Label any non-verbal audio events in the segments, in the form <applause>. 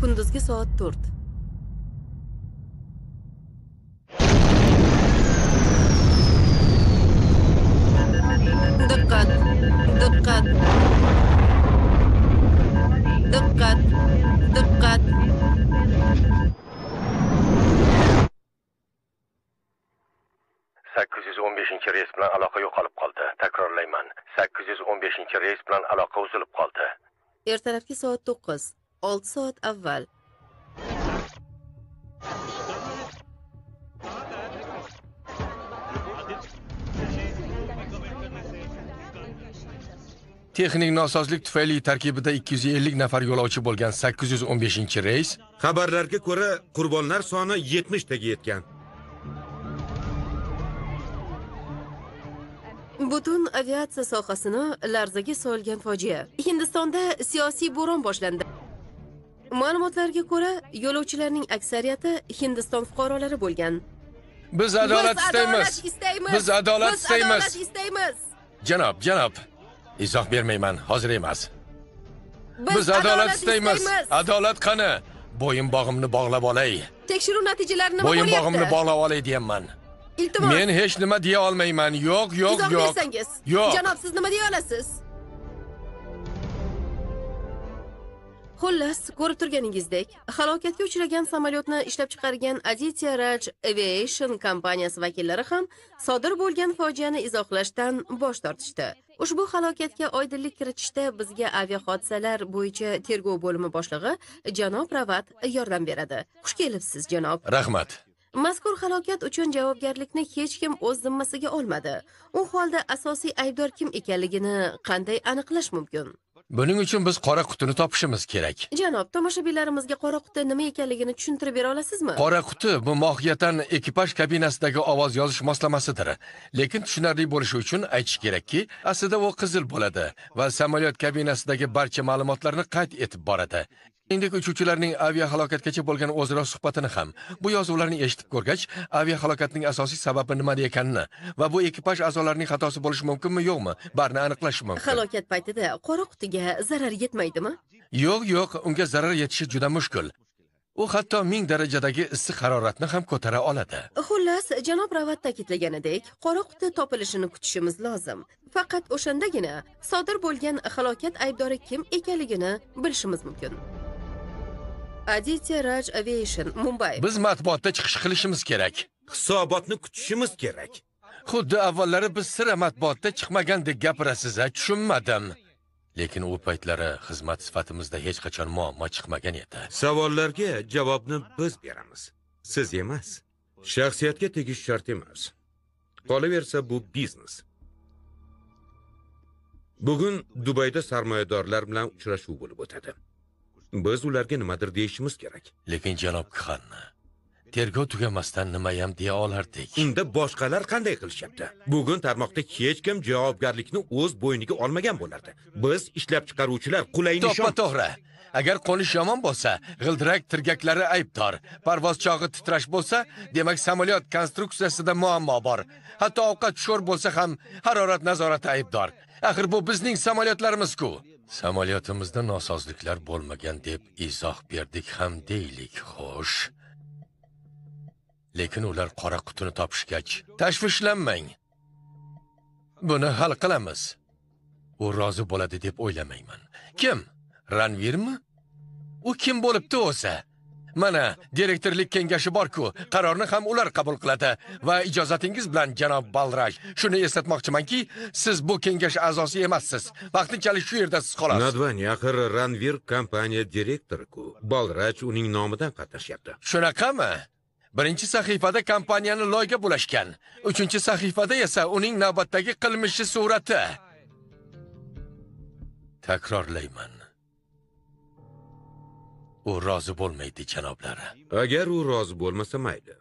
kunduzgi soat 4 diqqat diqqat. Diqqat diqqat. Sakkiz yuz o'n beshinchi reys bilan aloqa yo'qolib qoldi. Takrorlayman. Sakkiz yuz o'n beshinchi reys bilan aloqa uzilib qoldi. Ertalabki soat 9 6 soat avval. Texnik nosozlik tufayli tarkibida 250 nafar yo'lovchi bo'lgan 815 reys. Xabarlarga ko'ra, qurbonlar soni 70 taga yetgan. butun aviatsiya sohasini larzaga solgan fojia. Hindistonda siyosiy bo'ron boshlandi ma'lumotlarga ko'ra yo'lovchilarning aksariyati hindiston fuqarolari bo'lgan. Biz adolat istaymiz. Biz adolat istaymiz. janob janob. Izoh bermayman hozir emas. Biz, adolat istaymiz. adolat qani? Bo'yin bog'imni bog'lab olay. Tekshiruv natijalarini nima bo'yin bog'imni bog'lab olay deyapman. Iltimos. Men hech nima deya olmayman. Yo'q yo'q izoh yo'q. bersangiz. Yo'q. Janob siz nima deya olasiz xullas ko'rib turganingizdek halokatga uchragan samolyotni ishlab chiqargan aditya raj aviation kompaniyasi vakillari ham sodir bo'lgan fojiani izohlashdan bosh tortishdi ushbu halokatga oydinlik kiritishda bizga aviahodisalar bo'yicha tergov bo'limi boshlig'i janob ravat yordam beradi xush kelibsiz janob rahmat Mazkur halokat uchun javobgarlikni hech kim o'z zimmasiga olmadi. U holda asosiy aybdor kim ekanligini qanday aniqlash mumkin? Buning uchun biz qora qutini topishimiz kerak. Janob, tomoshabinlarimizga qora quti nima ekanligini tushuntirib bera olasizmi? qora quti bu mohiyatan ekipaj kabinasidagi ovoz yozish moslamasidir. Lekin tushunarli bo'lishi uchun aytish kerakki aslida u qizil bo'ladi va samolyot kabinasidagi barcha ma'lumotlarni qayd etib boradi shuningdek uchuvchilarning aviahalokatgacha bo'lgan o'zaro suhbatini ham bu yozuvlarni eshitib ko'rgach aviahalokatning asosiy sababi nimada ekanini va bu ekipaj a'zolarining xatosi bo'lishi mumkinmi yo'qmi barini aniqlash mumkin Halokat paytida qora qutiga zarar yetmaydimi? yo'q yo'q unga zarar yetishi juda mushkul u hatto ming darajadagi issiq haroratni ham ko'tara oladi Xullas, janob Ravat ta'kidlaganidek, qora quti topilishini kutishimiz lozim. Faqat o'shandagina sodir bo'lgan halokat aybdori kim ekanligini bilishimiz mumkin. Aditya Raj Aviation, Mumbai. biz matbuotda chiqish qilishimiz kerak Hisobotni kutishimiz kerak. xuddi avvallari biz sira matbuotda chiqmagandek gapirasiz a tushunmadim lekin u paytlari xizmat sifatimizda hech qachon muammo chiqmagan edi Savollarga javobni biz beramiz. Siz emas. Shaxsiyatga tegish shart emas. Qolaversa bu biznes. Bugun Dubayda sarmoyadorlar bilan uchrashuv bo'lib o'tadi. Biz ularga nimadir deyishimiz kerak. lekin janob kxanni tergov tugamasdan nimayam deya olardik. Unda boshqalar qanday qilishyapti? Bugun tarmoqda hech kim javobgarlikni o'z bo'yniga olmagan bo'lardi. Biz ishlab chiqaruvchilar qulay to'ppa nishon to'g'ri. Agar qo'nish yomon bo'lsa g'ildirak tirgaklari aybdor. Parvoz chog'i titrash bo'lsa demak samolyot konstruksiyasida muammo bor. Hatto ovqat sho'r bo'lsa ham harorat nazorati aybdor. Axir bu bizning samolyotlarimiz-ku samolyotimizda nosozliklar bo'lmagan deb izoh berdik ham deylik xo'sh. Lekin ular qora qutini topishgach tashvishlanmang. Buni hal qilamiz. U rozi bo'ladi deb o'ylamayman. Kim? Ranvirmi u kim bo'libdi o'zi? Mana direktorlik kengashi borku. Qarorni ham ular qabul qiladi. Va ijozatingiz bilan janob balraj shuni eslatmoqchimanki siz bu kengash a'zosi emassiz. Vaqtinchalik shu yerda siz qolasiz. Nadvan axir Ranvir kompaniya direktori-ku. Balraj uning nomidan qatnashyapti. shunaqami? Birinchi sahifada kompaniyani loyga bulashgan. Uchinchi sahifada esa uning navbatdagi qilmishi surati. Takrorlayman u rozi bo'lmaydi janoblari Agar u rozi bo'lmasa mayli.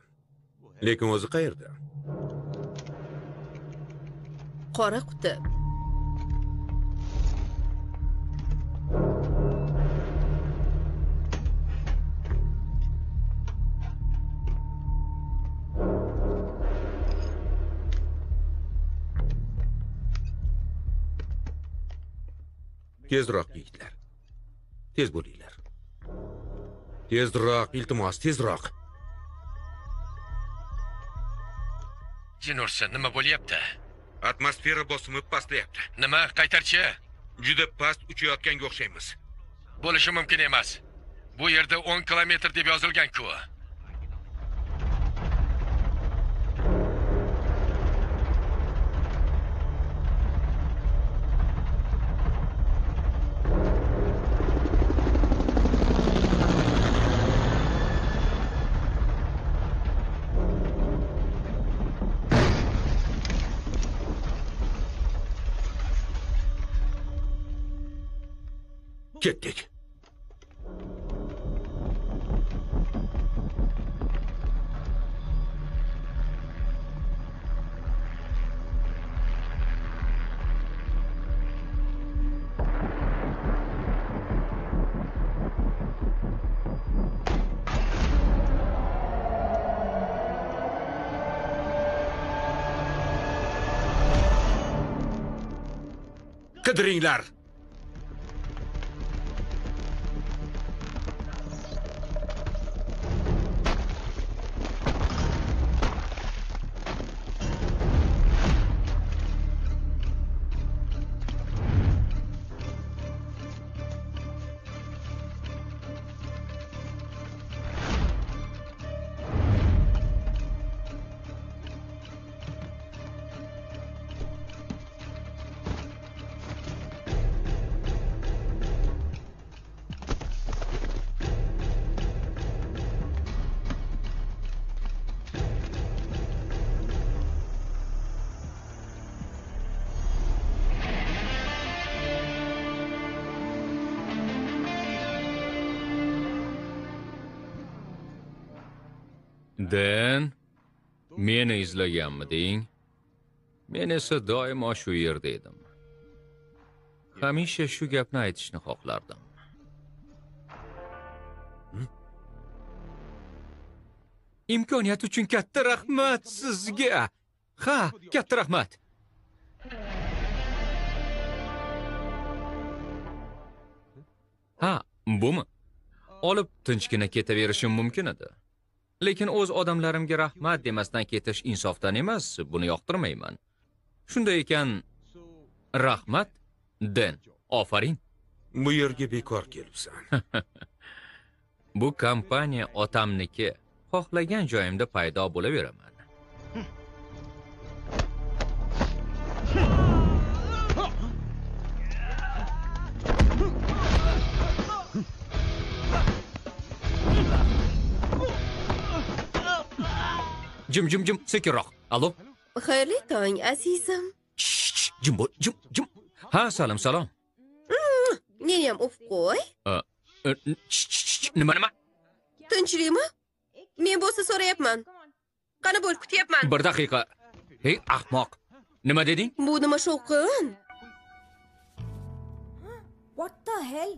Lekin o'zi qayerda? Qora quti. Tezroq yigitlar. Tez bo'linglar. Tezroq, iltimos, tezroq. jin ursin nima bo'lyapti Atmosfera bosimi pastlayapti. nima qaytarchi Juda past uchayotganga o'xshaymiz. bo'lishi mumkin emas bu yerda 10 kilometr deb yozilgan-ku Ketdik. Qidiringlar. Den, meni izlaganmiding? Men esa doimo shu yerda edim. Hamisha shu gapni aytishni xohlardim. Imkoniyat uchun katta rahmat sizga. Ha, katta rahmat. Ha, bumi? Olib tinchgina ketaverishim mumkin edi. Lekin o'z odamlarimga rahmat demasdan ketish insofdan emas, buni yoqtirmayman. Shunday ekan, rahmat, Den, ofaring. Bu yerga bekor kelibsan. <laughs> Bu kompaniya otamniki. Xohlagan joyimda paydo bo'laveraman. Jim jim jim sekinroq. Allo? xayrli tong azizim Shh, shh, Jim bo'l, jim jim. Ha, salom salom. meni ham o'pib qo'y Uh, uh, shh, shh, shh, Nima nima? tinchlikmi men bo'lsa so'rayapman qani bo'l kutyapman Bir daqiqa. Hey, ahmoq. Nima deding? bu nima shovqin What the hell?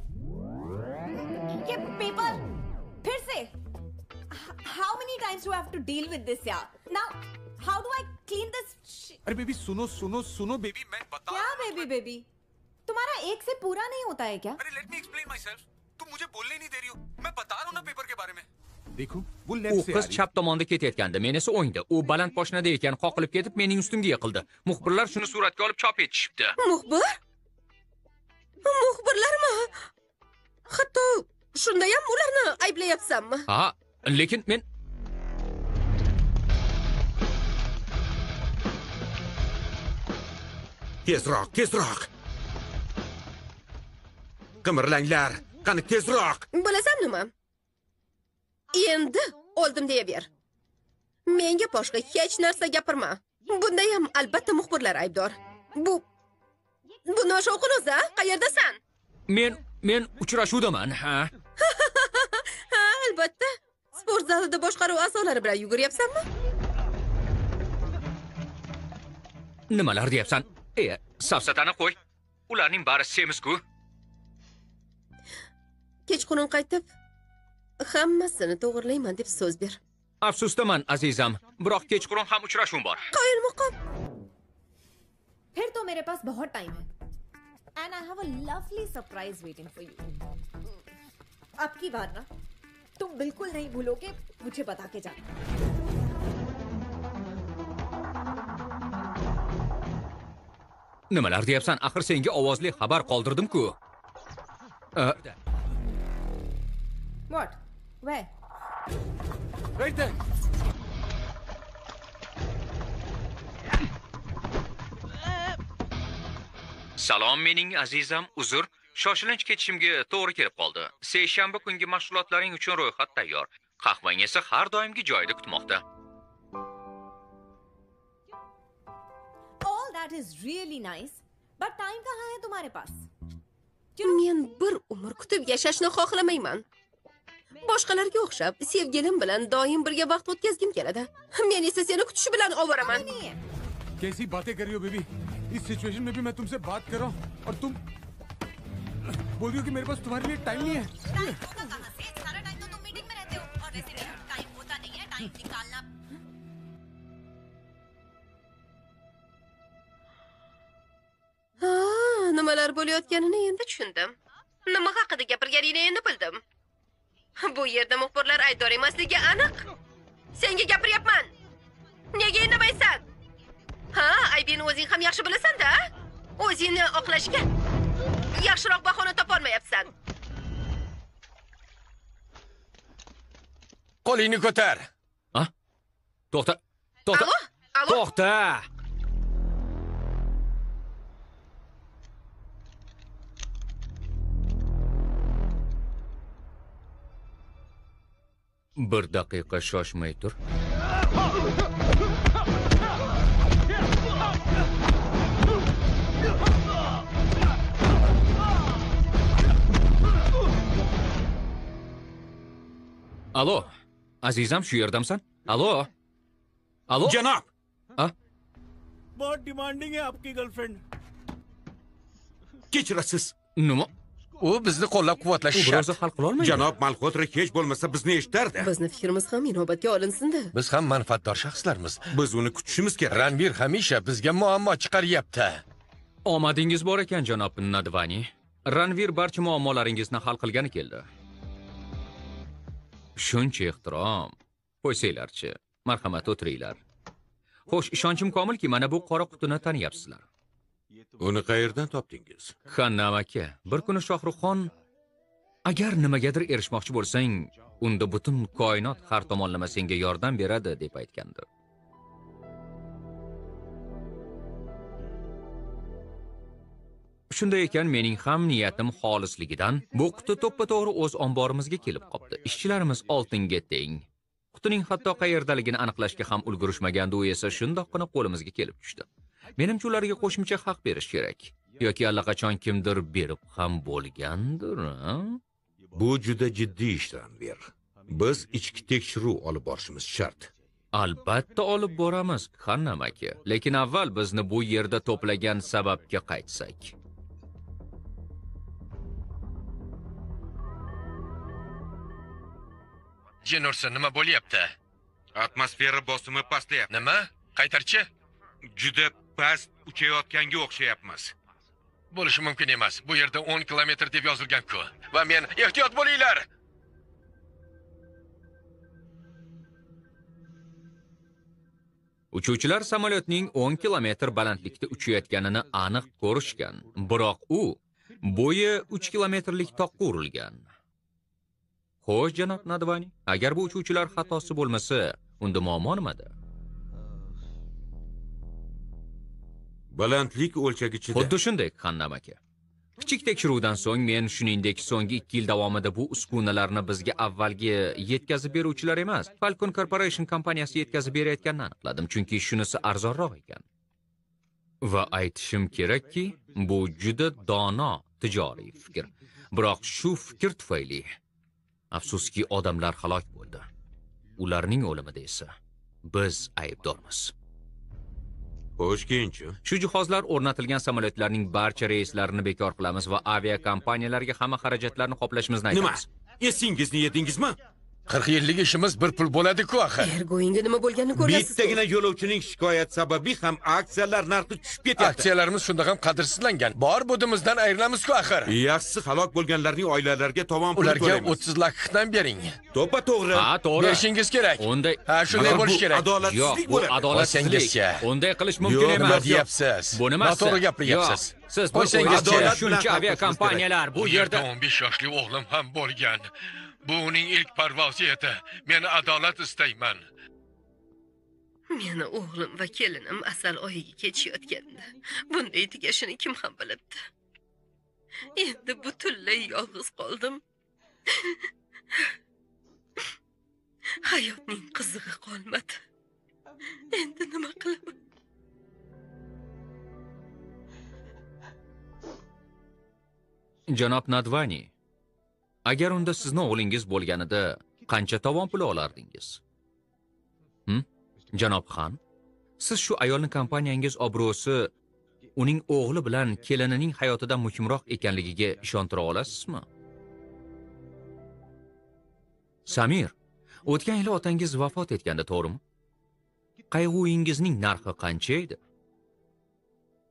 ये पेपर फिर से H- How many times do I have to deal with this यार? Now, how do I clean this? sh- अरे baby सुनो सुनो सुनो बेबी मैं बता क्या बेबी बेबी तुम्हारा एक से पूरा नहीं होता है क्या अरे let me explain myself तुम मुझे बोलने ही नहीं दे रही हो मैं बता रहा हूँ ना पेपर के बारे में देखो वो u लेफ्ट से आ qiz रही chap tomonda ketayotgandi men esa o'ngda u baland poshnada ekan qoqilib ketib mening ustimga yiqildi muxbirlar shuni suratga olib chop etishibdi muxbir muxbirlarmi hatto shundayam ularni ayblayapsanmi ha lekin men Tezroq, tezroq. Qimirlanglar. Qani tezroq. bilasan nima endi oldim deyaver menga boshqa hech narsa gapirma bundayam albatta muxbirlar aybdor bu bu noshovqin o'zi qayerdasan men men uchrashuvdaman ha <laughs> sport zalida boshqaruv a'zolari bilan yuguryapsanmi nimalar deyapsan e safsatani qo'y ularning bari semizku kechqurun qaytib hammasini to'g'irlayman deb so'z ber afsusdaman azizam biroq kechqurun ham uchrashuvim bor qoyil muqom फिर तो मेरे पास बहुत time है and I have a lovely surprise waiting for you अब की बार ना तुम तुम बिल्कुल नहीं भूलोगे मुझे बता के जाना nimalar deyapsan axir senga ovozli xabar qoldirdim-ku A, What? Where? Right there salom mening azizam uzr shoshilinch ketishimga to'g'ri kelib qoldi seshanba kungi mashg'ulotlaring uchun ro'yxat tayyor qahvang esa har doimgi joyida kutmoqda All that is really nice, but time कहाँ है तुम्हारे पास? men bir umr kutib yashashni xohlamayman boshqalarga o'xshab sevgilim bilan doim birga vaqt o'tkazgim keladi men esa seni kutish bilan ovoraman नहीं है कैसी बातें कर रही हो बेबी इस सिचुएशन में भी मैं तुमसे बात कर रहा हूँ और तुम बोल रही हो कि मेरे पास तुम्हारे लिए टाइम नहीं है टाइम होगा कहाँ से सारा टाइम तो तुम मीटिंग में रहते हो और वैसे भी टाइम होता नहीं है टाइम निकालना ha nimalar bo'layotganini endi tushundim nima haqida gapirganingni endi bildim bu yerda muxbirlar aybdor emasligi aniq senga gapiryapman nega indamaysan ha aybingni o'zing ham yaxshi bilasan-da o'zingni oqlashga yaxshiroq bahona topolmayapsan qo'lingni ko'tar a to'xta to'xta alo alo to'xta bir daqiqa shoshmay tur alo azizam shu yerdamisan alo alo janob a बहुत demanding है आपकी girlfriend kechirasiz nima u bizni qo'llab quvvatlash u bir shart o'zi hal qilolmaydi janob malxotra hech bo'lmasa bizni eshitardi bizni fikrimiz ham inobatga olinsin-da biz ham manfaatdor shaxslarmiz biz uni kutishimiz kerak ranvir hamisha bizga muammo chiqaryapti omadingiz bor ekan janob nadvani ranvir barcha muammolaringizni hal qilgani keldi shuncha ehtirom. Qo'ysanglarchi marhamat o'tiringlar. Xo'sh ishonchim komilki mana bu qora qutini taniyapsizlar uni qayerdan topdingiz? Xannam aka bir kuni shohruxxon agar nimagadir erishmoqchi bo'lsang unda butun koinot har tomonlama senga yordam beradi deb aytgandi shunday ekan mening ham niyatim xolisligidan bu quti to'ppa to'g'ri o'z omborimizga kelib qoldi ishchilarimiz oltinga teng. Qutining hatto qayerdaligini aniqlashga ham ulgurishmagandi u esa shundoqqina qo'limizga kelib tushdi. Menimcha ularga qo'shimcha haq berish kerak. Yoki allaqachon kimdir berib ham bo'lgandir a? bu juda jiddiy ish ranvir biz ichki tekshiruv olib borishimiz shart. Albatta olib boramiz xannam aka. Lekin avval bizni bu yerda to'plagan sababga qaytsak jenursi nima bo'lyapti? Atmosfera bosimi pastlayapti nima? Qaytarchi? Juda past uchayotganga o'xshayapmiz. Bo'lishi mumkin emas. Bu yerda 10 kilometr deb yozilgan-ku va men ehtiyot bo'linglar! Uchuvchilar samolyotning 10 kilometr balandlikda uchayotganini aniq ko'rishgan. Biroq u bo'yi 3 kilometrlik toqqa urilgan xo'sh janob nadvani agar bu uchuvchilar xatosi bo'lmasa unda muammo nimada? Balandlik o'lchagichida xuddi shunday xannam aka. Kichik tekshiruvdan so'ng men shuningdek so'nggi ikki yil davomida bu uskunalarni bizga avvalgi yetkazib beruvchilar emas falcon corporation kompaniyasi yetkazib berayotganini aniqladim. Chunki shunisi arzonroq ekan. Va aytishim kerakki bu juda dono tijoriy fikr. Biroq shu fikr tufayli afsuski odamlar halok bo'ldi. Ularning o'limida esa biz aybdormiz. Xo'sh keyinchi. Shu jihozlar o'rnatilgan samolyotlarning barcha reyslarini bekor qilamiz va aviakompaniyalarga hamma xarajatlarni qoplashimizni nima? aytamiz. esingizni yedingizmi 40 yillik ishimiz bir pul bo'ladi-ku axir. ergoyinga nima bo'lganini ko'ryapsiz bittagina yo'lovchining shikoyati sababli ham aksiyalar narxi tushib ketyapti Aksiyalarimiz shunda ham qadrsizlangan. Bor budimizdan ayrilamizku axir. yaxshisi halok bo'lganlarning oilalariga tovon pul Ularga to'laymiz 30 lakhdan bering. to'ppa to'g'ri ha to'g'ri Berishingiz kerak. unday Ha, shunday bo'lishi kerak. adolatsizlik bo'ladi adolatsizlik unday qilish mumkin Yo'q, Nima emas deyapsiz? bu nimasi Noto'g'ri gapiryapsiz. Yo'q, siz Adolat shuncha aviakompaniyalar bu yerda 15 yoshli o'g'lim ham bo'lgan. Bu uning ilk parvozi edi. Men adolat istayman. meni o'g'lim va kelinim asal oyiga ketishayotganda bunday tugashini kim ham bilibdi? Endi butunlay yolg'iz qoldim. Hayotning qizig'i qolmadi. Endi nima qilaman? Janob nadvani agar unda sizni o'g'lingiz bo'lganida qancha tovon puli olardingiz? Hm janob xan siz shu ayolni kompaniyangiz obro'si uning o'g'li bilan kelinining hayotidan muhimroq ekanligiga ishontira olasizmi? Samir o'tgan yili otangiz vafot etganda to'g'rimi? Qayg'uyingizning narxi qancha edi?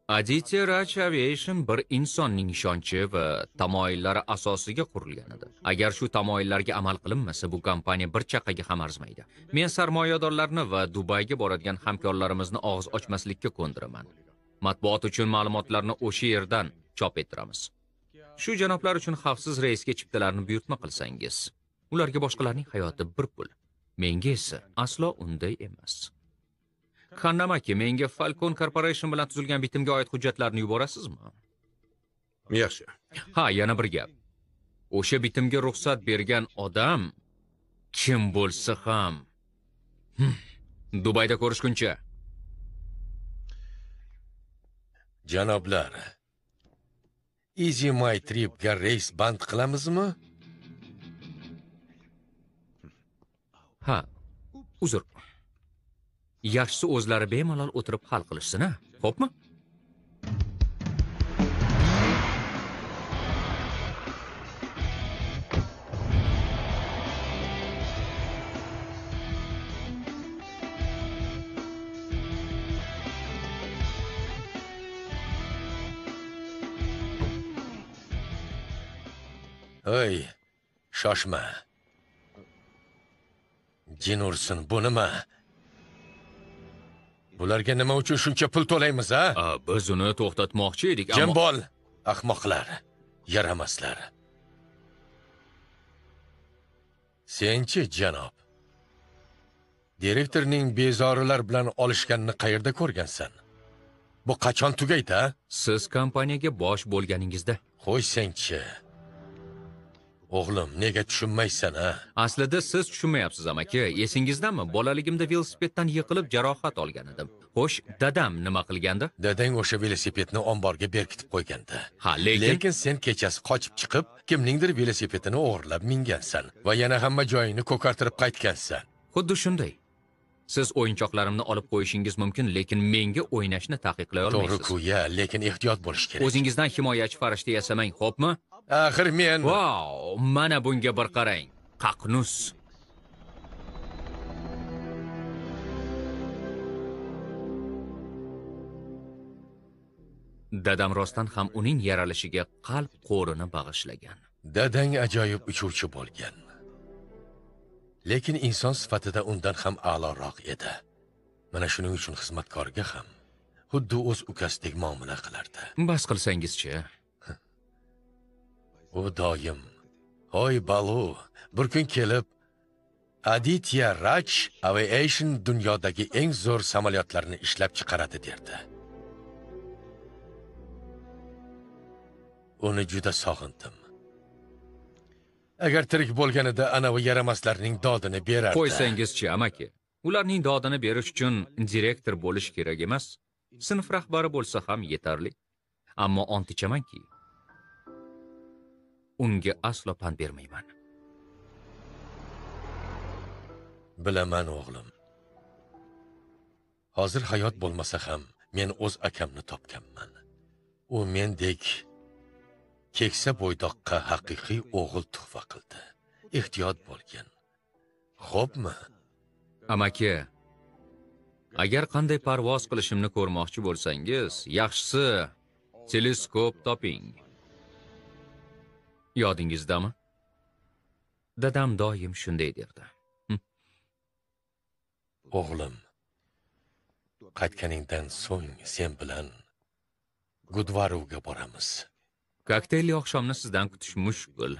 Aditya Raj Aviation bir insonning ishonchi va tamoyillari asosiga qurilgan edi. Agar shu tamoyillarga amal qilinmasa, bu kompaniya bir chaqaga ham arzimaydi. Men sarmoyadorlarni va Dubayga boradigan hamkorlarimizni og'iz ochmaslikka ko'ndiraman. Matbuot uchun ma'lumotlarni o'sha yerdan chop ettiramiz. Shu janoblar uchun xavfsiz reysga chiptalarni buyurtma qilsangiz, ularga boshqalarning hayoti bir pul. Menga esa aslo unday emas. Xannam aka, menga Falcon Corporation bilan tuzilgan bitimga oid hujjatlarni yuborasizmi? yaxshi Ha, yana bir gap. O'sha bitimga ruxsat bergan odam kim bo'lsa ham Hm, Dubayda ko'rishguncha. Janoblar, Easy My Trip ga reys band qilamizmi? Ha, uzr. Yaxshisi o'zlari bemalol o'tirib hal qilishsin-a, xo'pmi? Ey, shoshma. Jin ursin, bu nima? Bularga nima uchun shuncha pul to'laymiz, ha? A, biz uni to'xtatmoqchi edik, Jim ammo bo'l, ahmoqlar, yaramaslar. Senchi, janob? Direktorning bezorilar bilan olishganini qayerda ko'rgansan? Bu qachon tugaydi, ha? siz kompaniyaga bosh bo'lganingizda Qo'ysangchi. O'g'lim, nega tushunmaysan, ha? Aslida siz tushunmayapsiz amaki. Esingizdami? Bolaligimda velosipeddan yiqilib jarohat olgan edim. Xo'sh, dadam nima qilgandi? Dadang o'sha velosipedni omborga berkitib qo'ygandi. Ha, lekin Lekin sen kechasi qochib chiqib, kimningdir velosipedini o'g'irlab mingansan va yana hamma joyini ko'kartirib qaytgansan. xuddi shunday. Siz o'yinchoqlarimni olib qo'yishingiz mumkin, lekin menga o'ynashni taqiqlay olmaysiz. To'g'ri-ku, ya, lekin ehtiyot bo'lish kerak. O'zingizdan himoyachi farishta yasamang, xo'pmi? Axir men Vau, mana bunga bir qarang. Qaqnus. Dadam rostdan ham uning yaralishiga qalb qo'rini bag'ishlagan. dadang ajoyib uchuvchi bo'lgan. Lekin inson sifatida undan ham a'loroq edi. Mana shuning uchun xizmatkorga ham xuddi o'z ukasidek muomala qilardi. Bas qilsangizchi. U doim "Hoy Balu, bir kun kelib Aditya Raj Aviation dunyodagi eng zo'r samolyotlarni ishlab chiqaradi" derdi. Uni juda sog'indim. Agar tirik bo'lganida anavi yaramaslarning dodini berardi. Qo'ysangizchi, amaki. Ularning dodini berish uchun direktor bo'lish kerak emas. Sinf rahbari bo'lsa ham yetarli. Ammo ont ichamanki, unga aslo pand bermayman. Bilaman o'g'lim. Hozir hayot bo'lmasa ham men o'z akamni topganman. U mendek keksa bo'ydoqqa haqiqiy o'g'il tuhfa qildi. Ehtiyot bo'lgin. xo'pmi amaki agar qanday parvoz qilishimni ko'rmoqchi bo'lsangiz yaxshisi teleskop toping yodingizdami dadam doim shunday derdi. O'g'lim qaytganingdan so'ng sen bilan gudvaruvga boramiz. Kokteyl oqshomni sizdan kutish mushkul.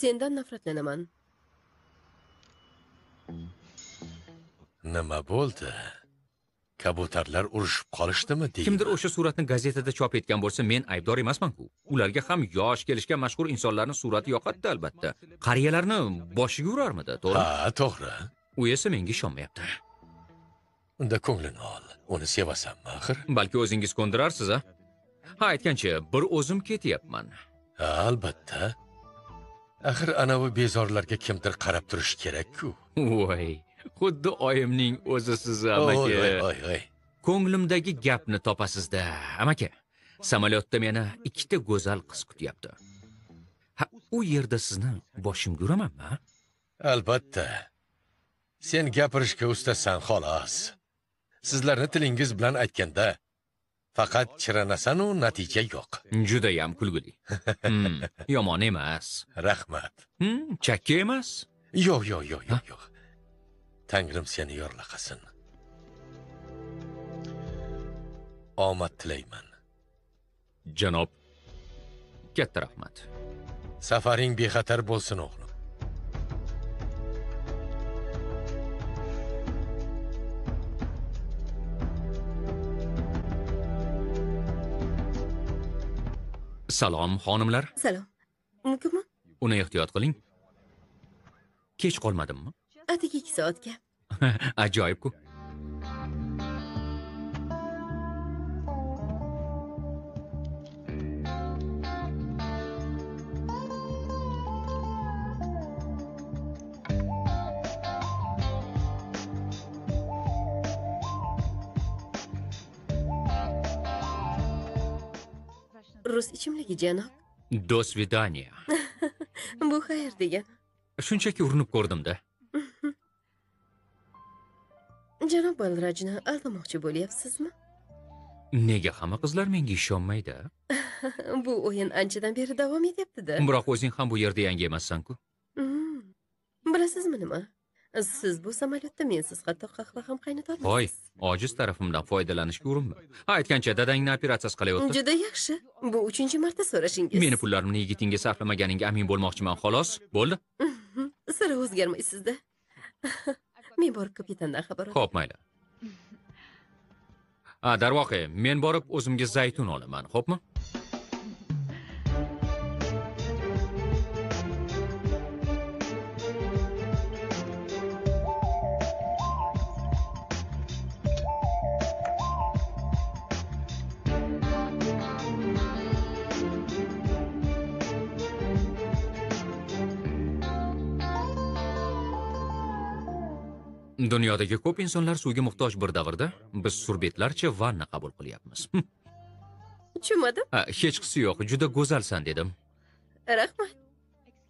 Sendan nafratlanaman. Nima bo'ldi kabutarlar urushib qolishdimi deyman kimdir o'sha suratni gazetada chop etgan bo'lsa men aybdor emasman-ku. Ularga ham yosh kelishgan mashhur insonlarning surati yoqadi albatta. Qariyalarni boshiga urarmidi to'g'ri? Ha to'g'ri. U esa menga ishonmayapti. Unda ko'nglini ol uni sevasanmi axir? Balki o'zingiz ko'ndirarsiz a ha aytgancha bir o'zim ketyapman. Ha albatta. Axir anavi bezorlarga kimdir qarab turishi kerak-ku. Voy xuddi oyimning o'zisiz amaki. oy oy oy. Ko'nglimdagi gapni topasizda amaki. Samolyotda meni ikkita go'zal qiz kutyapti. Ha u yerda sizni boshimga uramanmi albatta. Sen gapirishga ustasan xolos. Sizlarni tilingiz bilan aytganda faqat chiranasanu natija yo'q. Judayam kulgili. Hmm, yomon emas. <laughs> Rahmat. Hmm, chakka emas. Yo'q yo'q yo'q yo'q tangrim seni yorlaqasin. Omad tilayman. Janob katta rahmat. Safaring bexatar bo'lsin o'g'lim. Salom xonimlar. Salom. Mumkinmi uni ehtiyot qiling. Kech qolmadimmi? Atigi ikki soatga <laughs> ajoyibku rus ichimligi janob do svidaniya <laughs> bu xayr degan shunchaki urinib ko'rdimda janob balrajni aldamoqchi bo'lyapsizmi? Nega hamma qizlar menga ishonmaydi? <laughs> Bu o'yin anchadan beri davom etyaptida. Biroq o'zing ham bu yerda yangi emassan-ku. Mm. bilasizmi nima? Siz bu samolyotda mensiz hatto qahva ham qaynata voy ojiz tarafimdan foydalanishga urinma. Ha aytgancha dadangni operatsiyasi qilayotdi. Juda yaxshi. Bu uchinchi marta so'rashingiz. Meni pullarimni yigitingga sarflamaganingga amin bo'lmoqchiman xolos. Bo'ldi. <laughs> Sira o'zgarmaysizda <laughs> men borib kapitandan xabar olaman Xo'p, mayli. <laughs> Ha, darvoqe, men borib o'zimga zaytun olaman, xo'pmi? Dunyodagi ko'p insonlar suvga muhtoj bir davrda biz surbetlarcha vanna qabul qilyapmiz. Tushunmadim. Ha, hech qisi yo'q, juda go'zalsan dedim. rahmat.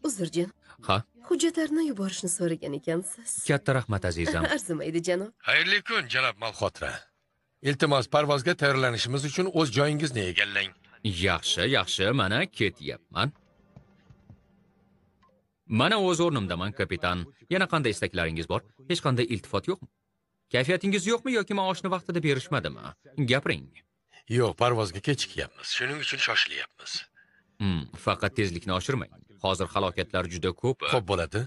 Uzr janob Ha, hujjatlarni yuborishni so'ragan ekansiz. Katta rahmat azizam. <laughs> arzimaydi janob. Xayrli kun janob malxotira iltimos parvozga tayyorlanishimiz uchun o'z joyingizni egallang. Yaxshi, yaxshi, mana ketyapman. Mana o'z o'rnimdaman, kapitan. Yana qanday istaklaringiz bor? Hech qanday iltifot yo'qmi? Kayfiyatingiz yo'qmi yoki maoshni vaqtida berishmadimi? Gapiring. yo'q parvozga kechikyapmiz shuning uchun shoshilyapmiz Hmm, faqat tezlikni oshirmang. Hozir halokatlar juda ko'p. xo'p bo'ladi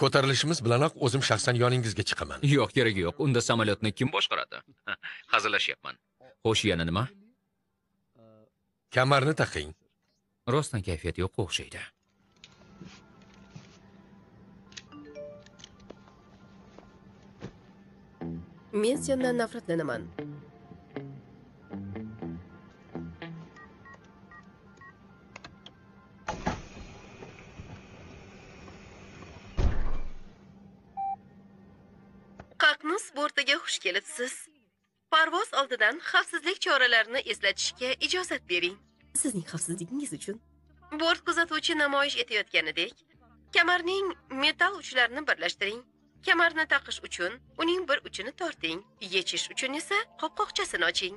ko'tarilishimiz bilanoq o'zim shaxsan yoningizga chiqaman Yo'q, keragi yo'q. Unda samolyotni kim boshqaradi? Ha, Hazillashyapman. Xo'sh, yana nima? kamarni taqing Rostdan kayfiyat yo'q o'xshaydi. Men sendan nafratlanaman qaqnus bortiga xush kelibsiz. Parvoz oldidan xavfsizlik choralarini eslatishga ijozat bering. Sizning xavfsizligingiz uchun. Bort kuzatuvchi namoyish etayotganidek kamarning метал uchlarini birlashtiring. Kamarni taqish uchun uning bir uchini torting. Yechish uchun esa qopqoqchasini oching.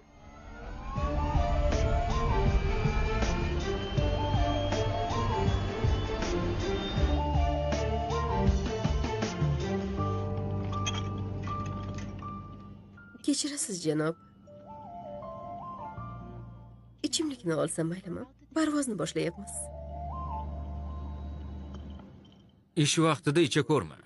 Kechirasiz janob. Ichimlikni olsam maylimi? Parvozni boshlayapmiz. Ish vaqtida icha ko'rma.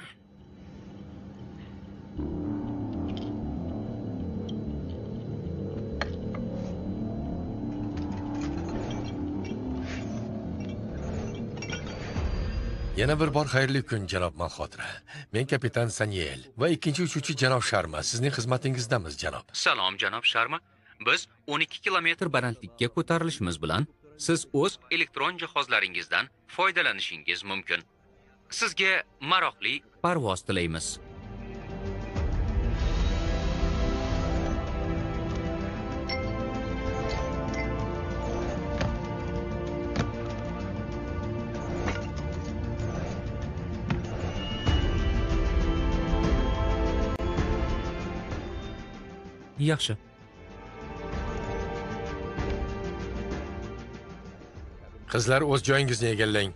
Yana bir bor xayrli kun, janob Malxotira. Men kapitan Sanyel va ikkinchi uchuvchi janob Sharma. Sizning xizmatingizdamiz, janob. salom janob sharma biz 12 kilometr balandlikka ko'tarilishimiz bilan siz o'z elektron jihozlaringizdan foydalanishingiz mumkin sizga maroqli parvoz tilaymiz yaxshi Qizlar o'z joyingizni egallang.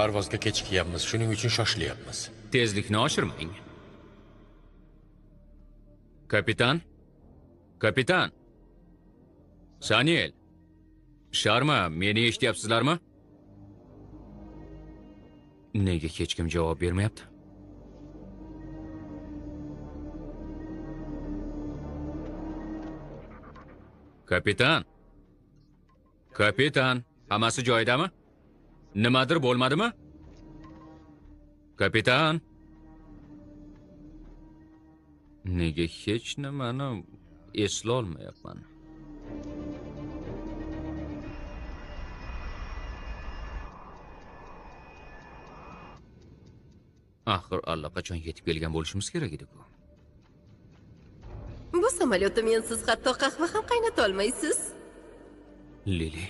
Parvozga kechikyapmiz, shuning uchun shoshilyapmiz. tezlikni oshirmang. Kapitan? Kapitan! Saniel! Sharma meni eshityapsizlarmi? Nega hech kim javob bermayapti? Kapitan! Kapitan! Hammasi joyidami? Nimadir bo'lmadimi? Kapitan. Nega hech nimani eslolmayapman? Axir allaqachon yetib kelgan bo'lishimiz kerak edi-ku. Bu samolyotda mensiz hatto qahva ham qaynata olmaysiz. lili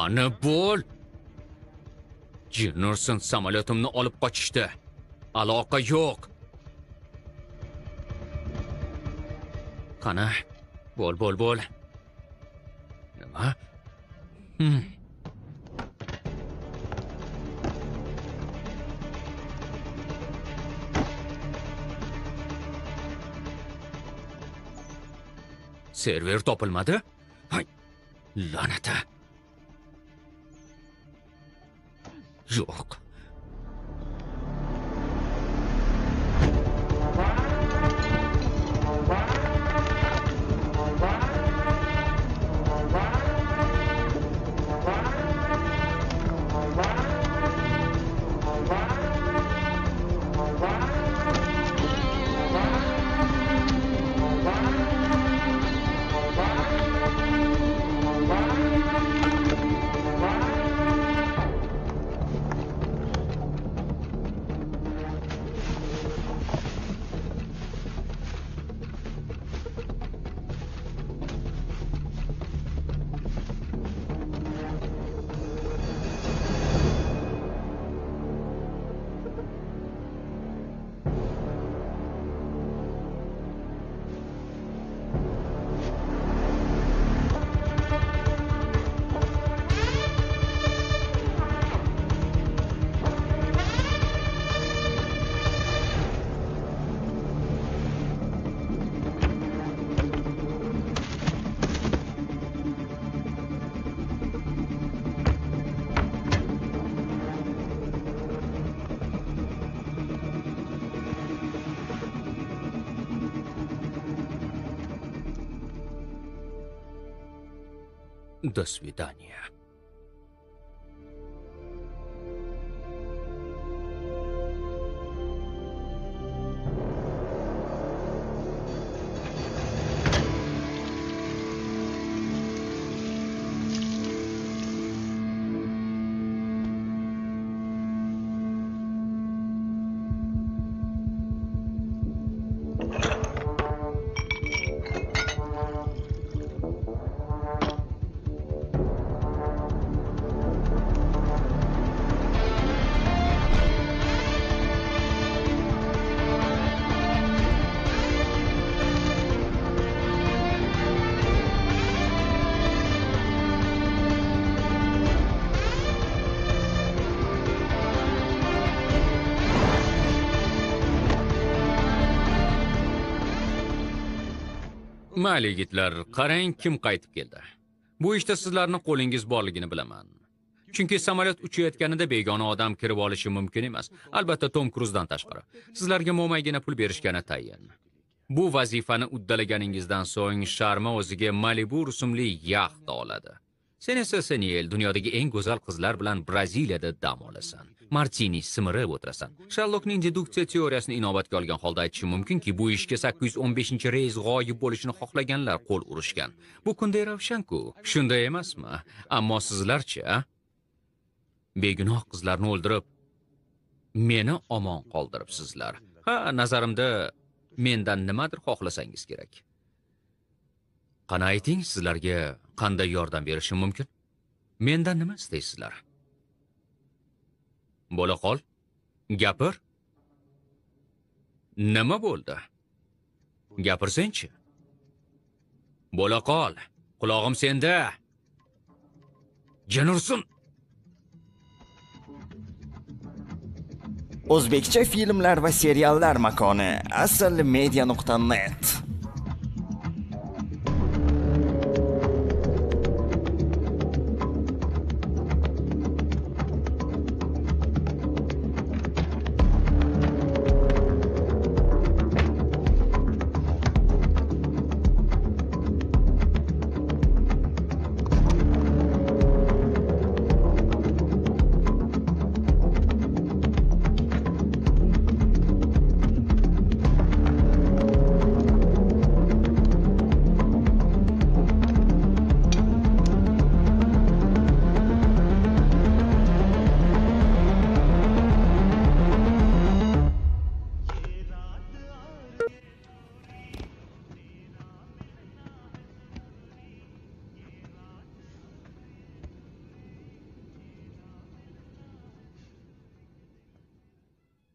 qani bo'l jennerson samolyotimni olib qochishdi aloqa yo'q qani bo'l bo'l bo'l nima Hmm. server topilmadi hay la'nati yo'q До свидания. Mayli yigitlar qarang kim qaytib keldi. Bu ishda sizlarni qo'lingiz borligini bilaman. Chunki samolyot uchayotganida begona odam kirib olishi mumkin emas. Albatta tom kruzdan tashqari. Sizlarga mo'maygina pul berishgani tayin. Bu vazifani uddalaganingizdan so'ng sharma o'ziga malibu rusumli yaxta oladi. Sen esa seniel dunyodagi eng go'zal qizlar bilan braziliyada dam olasan. Martini simirib o'tirasan. Sherlockning deduksiya teoriyasini inobatga olgan holda aytishim mumkinki bu ishga 815 reys g'oyib bo'lishini xohlaganlar qo'l urishgan. Bu kunday ravshanku. Shunday emasmi? Ammo sizlarcha begunoh qizlarni o'ldirib meni omon qoldiribsizlar. Ha nazarimda mendan nimadir xohlasangiz kerak. Qani ayting sizlarga qanday yordam berishim mumkin? Mendan nima istaysizlar? Bo'la qol. Gapir. Nima bo'ldi? Gapirsangchi. Bo'la qol. Qulog'im senda. Jin ursin O'zbekcha filmlar va seriallar makoni. Asl media.net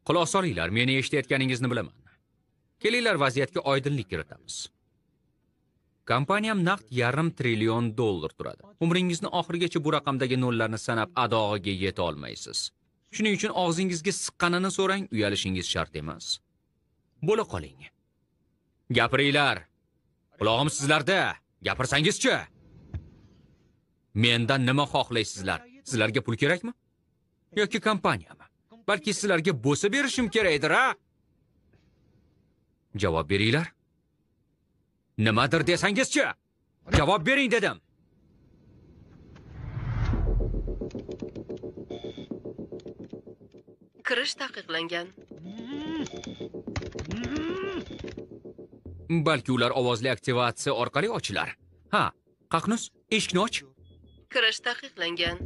Quloq solinglar, meni eshitayotganingizni bilaman. Kelinglar vaziyatga oydinlik kiritamiz. Kompaniyam naqd yarim trillion dollar turadi. Umringizni oxirigacha bu raqamdagi nollarni sanab adog'iga yeta olmaysiz. Shuning uchun og'zingizga siqqanini so'rang, uyalishingiz shart emas. Bo'la qoling. Gapiringlar. Quloqim sizlarda. Gapirsangizchi. Mendan nima xohlaysizlar? Sizlarga pul kerakmi? Yoki kompaniyami? Balki sizlarga bo'sa berishim kerakdir a javob beringlar. Nimadir desangizchi javob bering dedim. Kirish taqiqlangan. Balki ular ovozli aktivatsiya orqali ochilar. Ha qaqnus eshikni och. Kirish taqiqlangan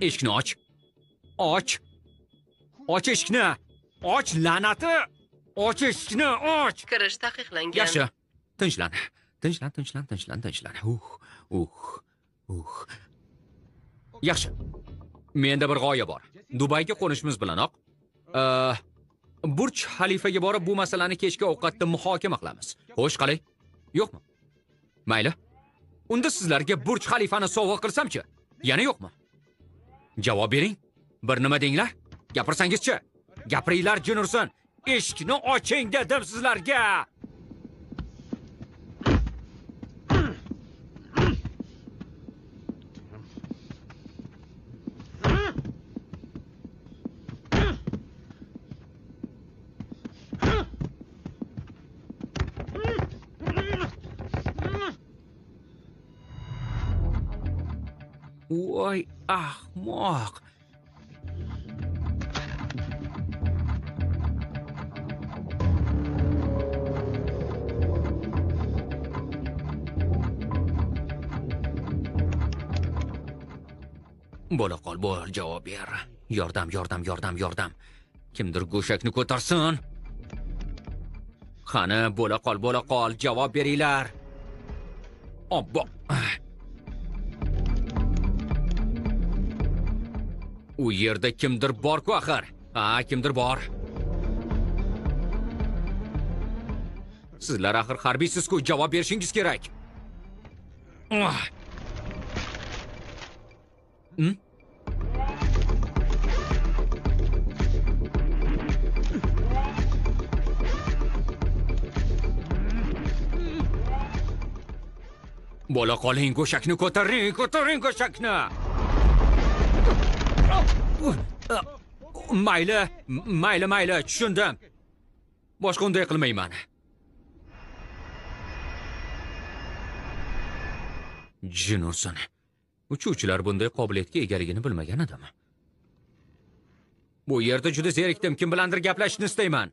eshikni och. Och. Och eshikni. Och la'nati. Och eshikni och. Kirish taqiqlangan. Yaxshi. Tinchlan. Tinchlan tinchlan tinchlan tinchlan. Uh uh uh yaxshi. Menda bir g'oya bor. Dubayga qo'nishimiz bilanoq. Uh, burj xalifaga borib bu masalani kechki ovqatda muhokama qilamiz. Xo'sh qalay? Yo'qmi? Mayli. Unda sizlarga burj xalifani sovg'a qilsamchi? Yana yo'qmi javob bering. Bir nima denglar? Gapirsangizchi? Gapiringlar jin ursin eshikni oching dedim sizlarga. Voy ahmoq bo'la qol bo'l javob ber. Yordam yordam yordam yordam. Kimdir go'shakni ko'tarsin. Qani bo'la qol bo'la qol javob beringlar. Obbo u yerda kimdir bor-ku axir ha kimdir bor sizlar axir harbiysiz-ku javob berishingiz kerak Hmm? Bo'la qoling, go'shakni ko'taring, ko'taring go'shakni. Mayli, mayli, mayli, tushundim. Boshqa unday qilmayman. Jin ursin. Uchuvchilar bunday qobiliyatga egaligini bilmagan edim. Bu yerda juda zerikdim, kim bilandir gaplashishni istayman.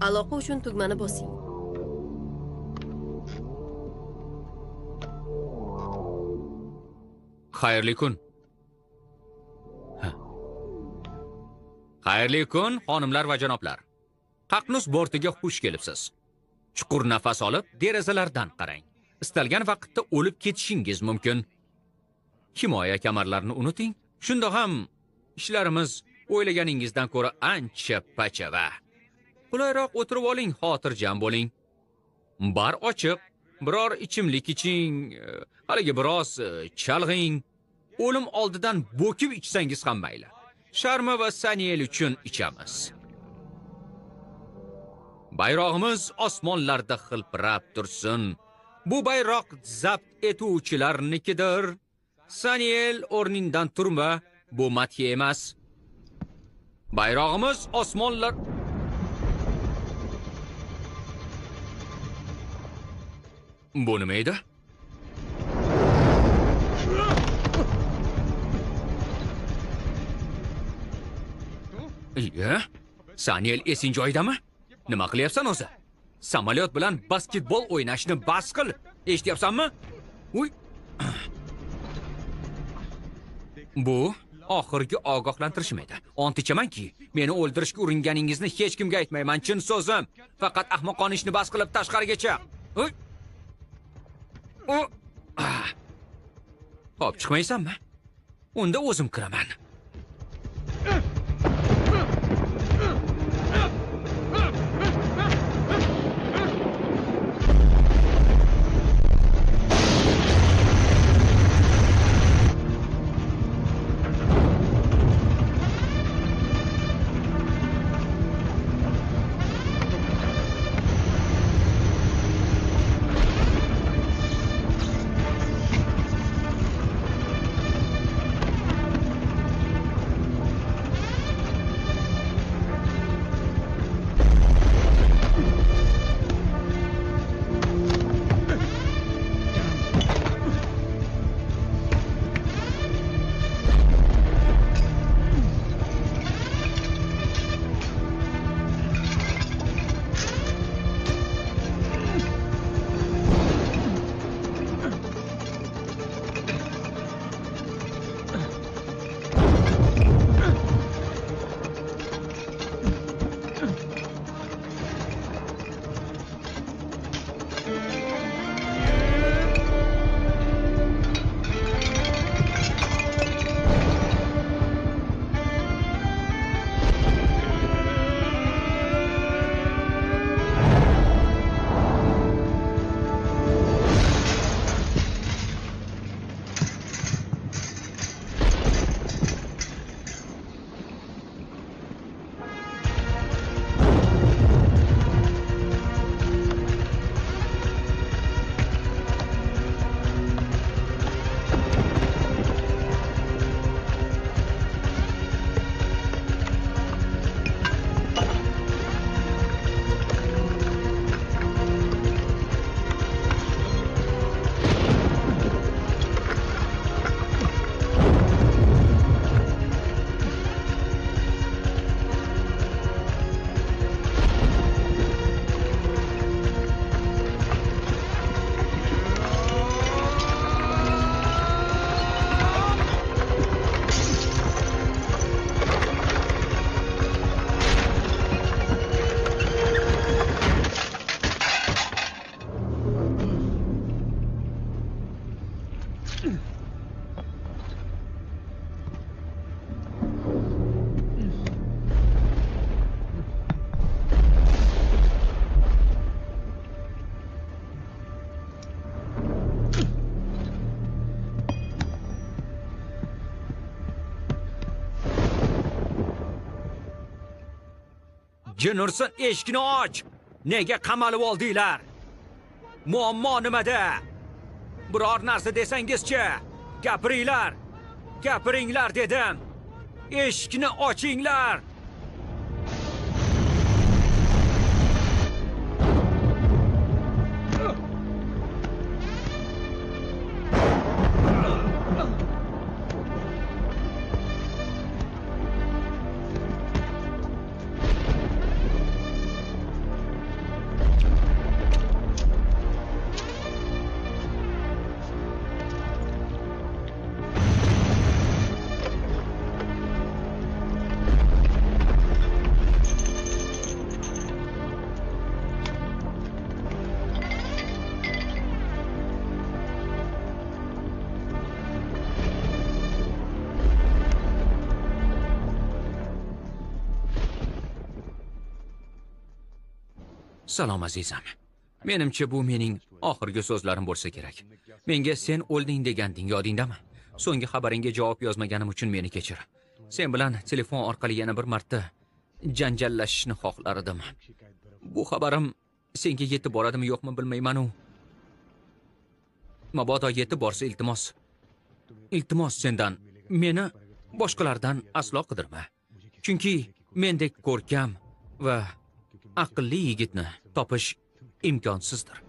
Aloqa uchun tugmani bosing. Xayrli kun. Xayrli kun, xonimlar va janoblar. Qaqnus bortiga xush kelibsiz. Chuqur nafas olib, derazalardan qarang. Istalgan vaqtda o'lib ketishingiz mumkin. Himoya kamarlarini unuting. Shunda ham ishlarimiz o'ylaganingizdan ko'ra ancha pachava. Qulayroq o'tirib oling, xotirjam bo'ling. Bar ochiq, biror ichimlik iching, haligi biroz e, chalg'ing. O'lim oldidan bo'kib ichsangiz ham mayli. Sharma va Saniel uchun ichamiz. Bayrog'imiz osmonlarda xilpirab tursin. Bu bayroq zabt etuvchilarnikidir. Saniel o'rningdan turma, bu madhiya emas. Bayrog'imiz osmonlar Bu nima edi? Iya, Saniel esing joyidami? Nima qilyapsan o'zi? Samolyot bilan basketbol o'ynashni bas qil. Eshityapsanmi? Uy. Bu oxirgi ogohlantirishim edi. Ont ichamanki, meni o'ldirishga uringaningizni hech kimga aytmayman, chin so'zim. Faqat ahmoqona ishni bas qilib tashqarigacha. Uy. Hop, ah. chiqmaysanmi? Unda o'zim kiraman. Jinursin, eshikni och. Nega qamalib oldinglar? Muammo nimada? Biror narsa desangizchi. Gapiringlar. Gapiringlar dedim. Eshikni ochinglar. Salom azizam. Menimcha bu mening oxirgi so'zlarim bo'lsa kerak. Menga sen o'lding deganding, yodingdami? So'nggi xabaringga javob yozmaganim uchun meni kechir. Sen bilan telefon orqali yana bir marta janjallashishni xohlar edim. Bu xabarim senga yetib boradimi yo'qmi bilmayman-u. Mabodo yetib borsa iltimos. Iltimos sendan meni boshqalardan aslo qidirma. Chunki mendek ko'rkam va aqlli yigitni tapış imkansızdır.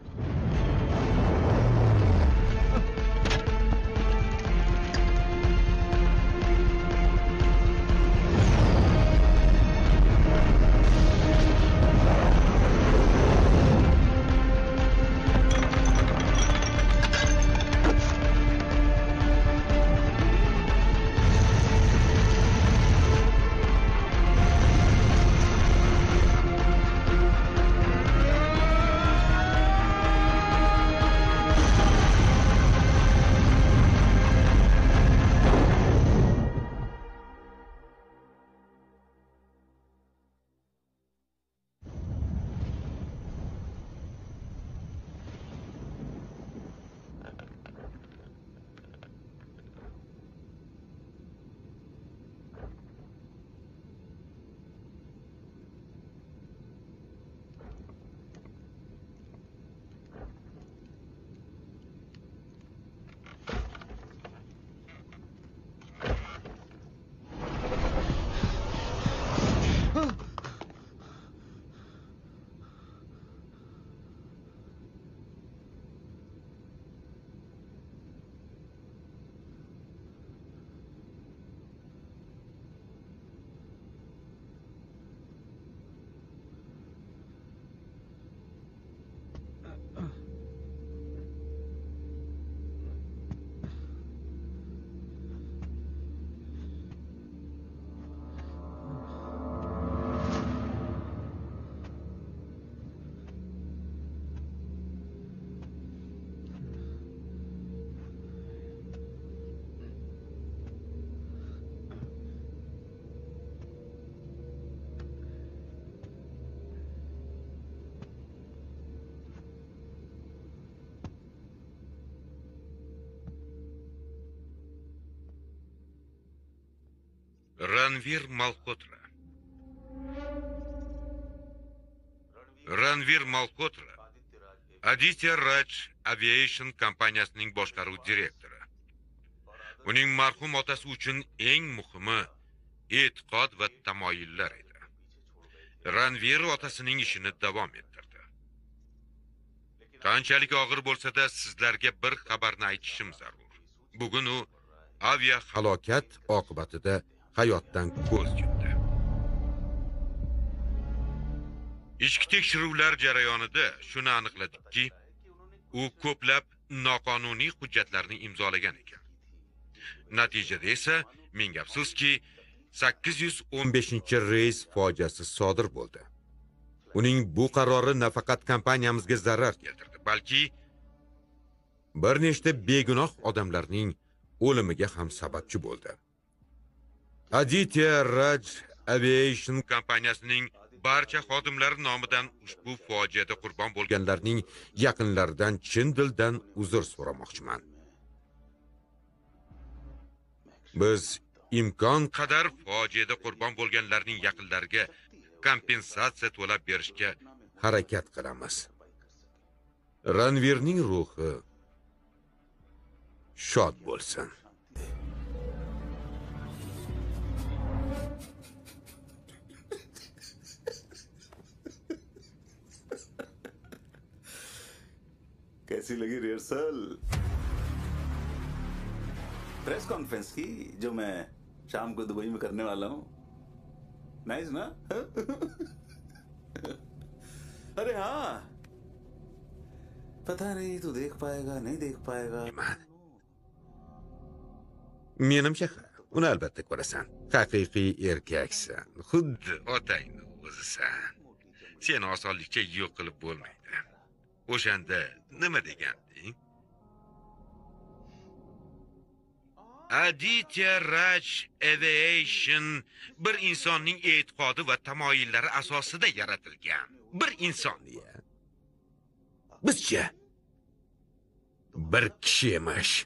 Ранвир Малкотра. Ранвир Малкотра Aditya Raj Aviation kompaniyasining boshqaruv direktori. Uning marhum otasi uchun eng muhimi e'tiqod va tamoyillar edi. Ranvir otasining ishini davom ettirdi. Qanchalik og'ir bo'lsa-da, sizlarga bir xabarni aytishim zarur. Bugun u avia halokat oqibatida hayotdan ko'z yumdi. Ichki tekshiruvlar jarayonida shuni aniqladikki, u ko'plab noqonuniy hujjatlarni imzolagan ekan. Natijada esa ming afsuski 815-reys fojiasi sodir bo'ldi. Uning bu qarori nafaqat kompaniyamizga zarar keltirdi, balki bir nechta begunoh odamlarning o'limiga ham sababchi bo'ldi. Aditya Raj Aviation kompaniyasining barcha xodimlari nomidan ushbu fojiada qurbon bo'lganlarning yaqinlaridan chin dildan uzr so'ramoqchiman. Biz imkon qadar fojiada qurbon bo'lganlarning yaqinlariga kompensatsiya to'lab berishga harakat qilamiz ranvirning ruhi shod bo'lsin कैसी लगी rehearsal press conference की जो मैं शाम को दुबई में करने वाला हूँ नाइस ना अरे हाँ पता नहीं तू देख पाएगा नहीं देख पाएगा menimcha uni albatta ko'rasan haqiqiy erkaksan xuddi otangni o'zisan seni osonlikcha yo'q qilib bo'lmaydi o'shanda nima deganding? Aditya raj aviation bir insonning e'tiqodi va tamoyillari asosida yaratilgan. Bir inson. Bizcha bir kishi emish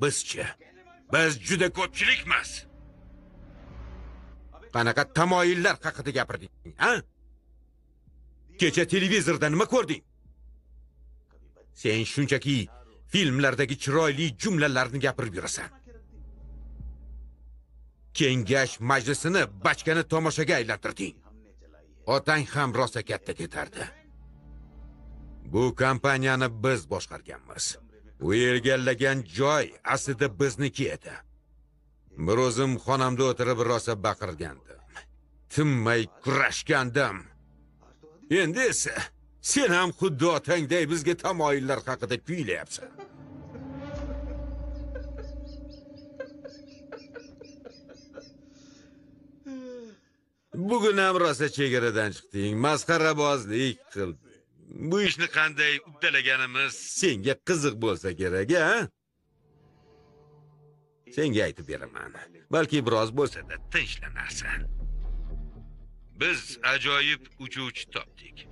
bizchi biz juda ko'pchilikmiz. Qanaqa tamoyillar haqida gapirding a kecha televizorda nima ko'rding? Sen shunchaki filmlardagi chiroyli jumlalarni gapirib yurasan. Kengash majlisini bachkani tomoshaga aylantirding. Otang ham rosa katta ketardi. Bu kompaniyani biz boshqarganmiz. U egallagan joy aslida bizniki edi. Bir o'zim xonamda o'tirib rosa baqirgandim. Tinmay kurashgandim. Endi esa sen ham xuddi otangday bizga tamoyillar haqida kuylayapsan. Bugun ham rosa chegaradan chiqding masxarabozlik qilding. Bu ishni qanday uddalaganimiz senga qiziq bo'lsa kerak a senga aytib beraman balki biroz bo'lsa-da tinchlanarsan. Biz ajoyib uchuvchi topdik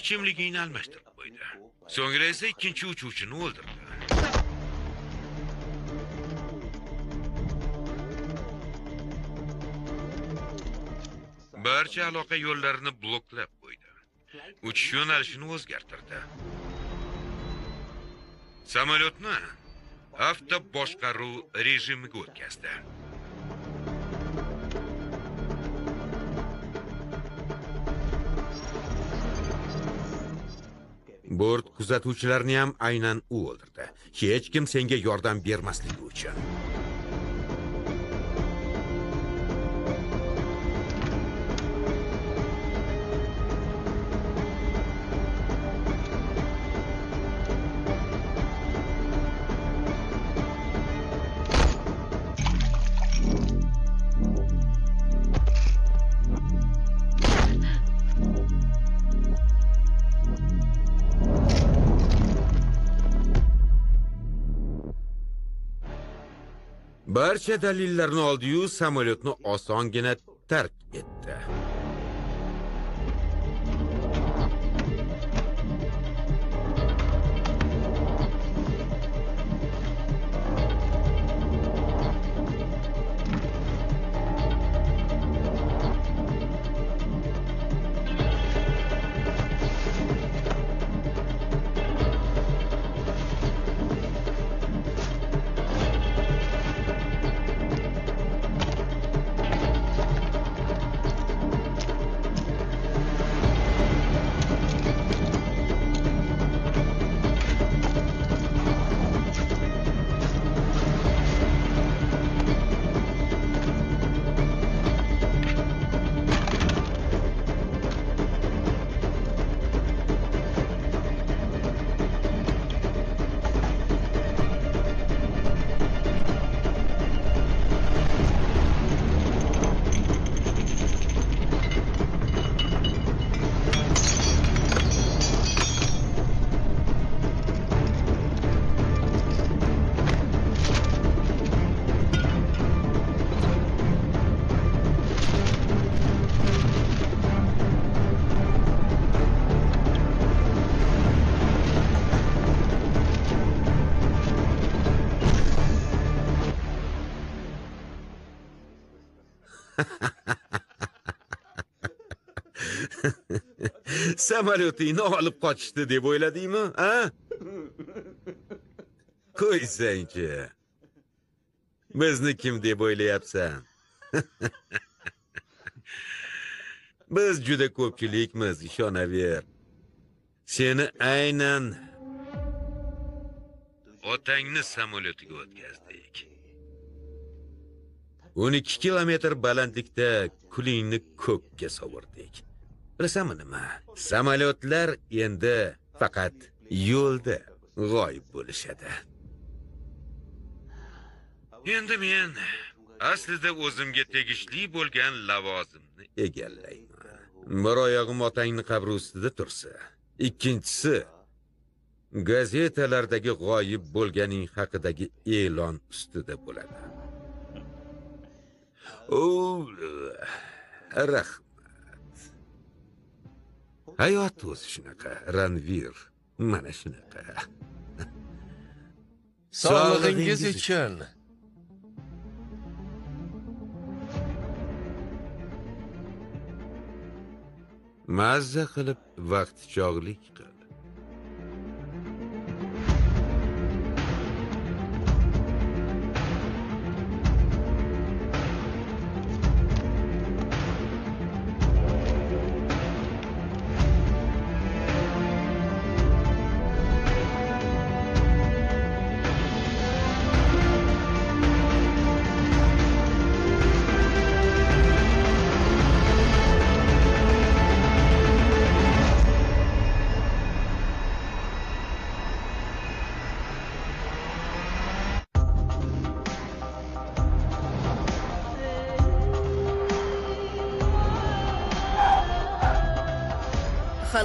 ichimligingni almashtirib qo'ydi so'ngra esa ikkinchi uchuvchini o'ldirdi barcha aloqa yo'llarini bloklab qo'ydi uchish yo'nalishini o'zgartirdi. Samolyotni avto boshqaruv rejimiga o'tkazdi. Bort kuzatuvchilarini ham aynan u o'ldirdi. Hech kim senga yordam bermasligi uchun. Barcha dalillarni oldi-yu samolyotni osongina tark etdi. Samolyotingni olib qochishdi deb o'yladingmi a qo'ysangchi bizni kim deb o'ylayapsan? <laughs> Biz juda ko'pchilikmiz ishonaver. Seni aynan otangni samolyotiga o'tkazdik. 12 kilometr balandlikda kulingni ko'kka sovurdik. Bilasanmi nima samolyotlar endi faqat yo'lda g'oyib bo'lishadi. Endi men aslida o'zimga tegishli bo'lgan lavozimni egallayman. Bir oyog'im otangni qabri ustida tursa ikkinchisi gazetalardagi g'oyib bo'lganing haqidagi e'lon ustida bo'ladi. O rahmat hayot o'zi shunaqa ranvir. Mana shunaqa sog'lig'ingiz uchun mazza qilib vaqtichog'lik qil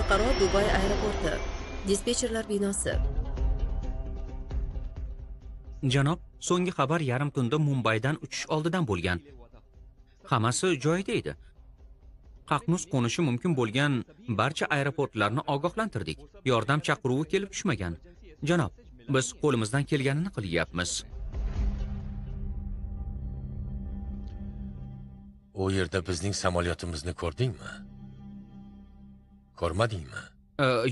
xalqaro dubay aeroporti dispetcherlar binosi Janob, so'nggi xabar yarim tunda Mumbaydan uchish oldidan bo'lgan. Hammasi joyida edi. Qaqnus qo'nishi mumkin bo'lgan barcha aeroportlarni ogohlantirdik. Yordam chaqiruvi kelib tushmagan. Janob, biz qo'limizdan kelganini qilyapmiz. u yerda bizning samolyotimizni ko'rdingmi ko'rmadingmi?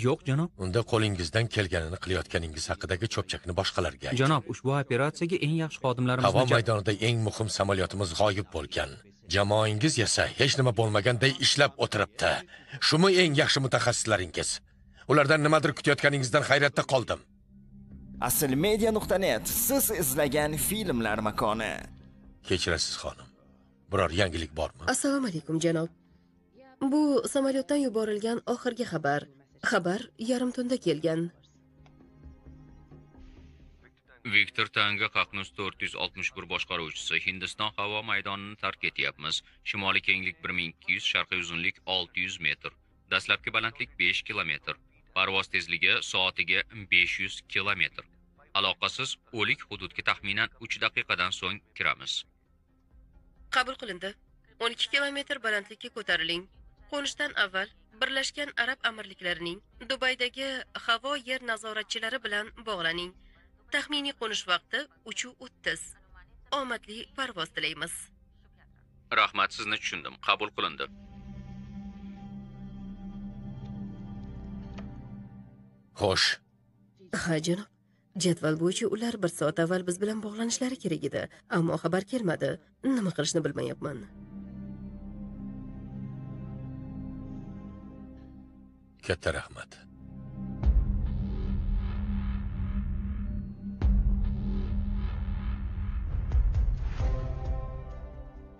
Yo'q, janob. unda qo'lingizdan kelganini qilayotganingiz haqidagi cho'pchakni boshqalarga ayting. Janob, ushbu operatsiyaga eng yaxshi havo xodimlarimizni ja- maydonida eng muhim samolyotimiz g'oyib bo'lgan. Jamoangiz esa hech nima bo'lmaganday ishlab o'tiribdi. Shumi eng yaxshi mutaxassislaringiz. Ulardan nimadir kutayotganingizdan hayratda qoldim. Asl media nuqta net siz izlagan filmlar makoni. Kechirasiz xonim. Biror yangilik bormi? Assalomu alaykum janob bu samolyotdan yuborilgan oxirgi xabar xabar yarim tunda kelgan Viktor Tanga Qaqnus 461 boshqaruvchisi Hindiston havo maydonini tark etyapmiz. Shimoliy kenglik 1200, sharqiy uzunlik 600 metr. Dastlabki balandlik 5 kilometr. Parvoz tezligi soatiga 500 kilometr. Aloqasiz o'lik hududga taxminan 3 daqiqadan so'ng kiramiz. qabul qilindi 12 kilometr balandlikka ko'tariling qo'nishdan avval birlashgan arab amirliklarining dubaydagi havo yer nazoratchilari bilan bog'laning taxminiy qo'nish vaqti 3:30 omadli parvoz tilaymiz. Rahmat, sizni tushundim. Qabul qilindi. xo'sh. Ha janob. Jadval bo'yicha ular bir soat avval biz bilan bog'lanishlari kerak edi. Ammo xabar kelmadi. Nima qilishni bilmayapman katta rahmat.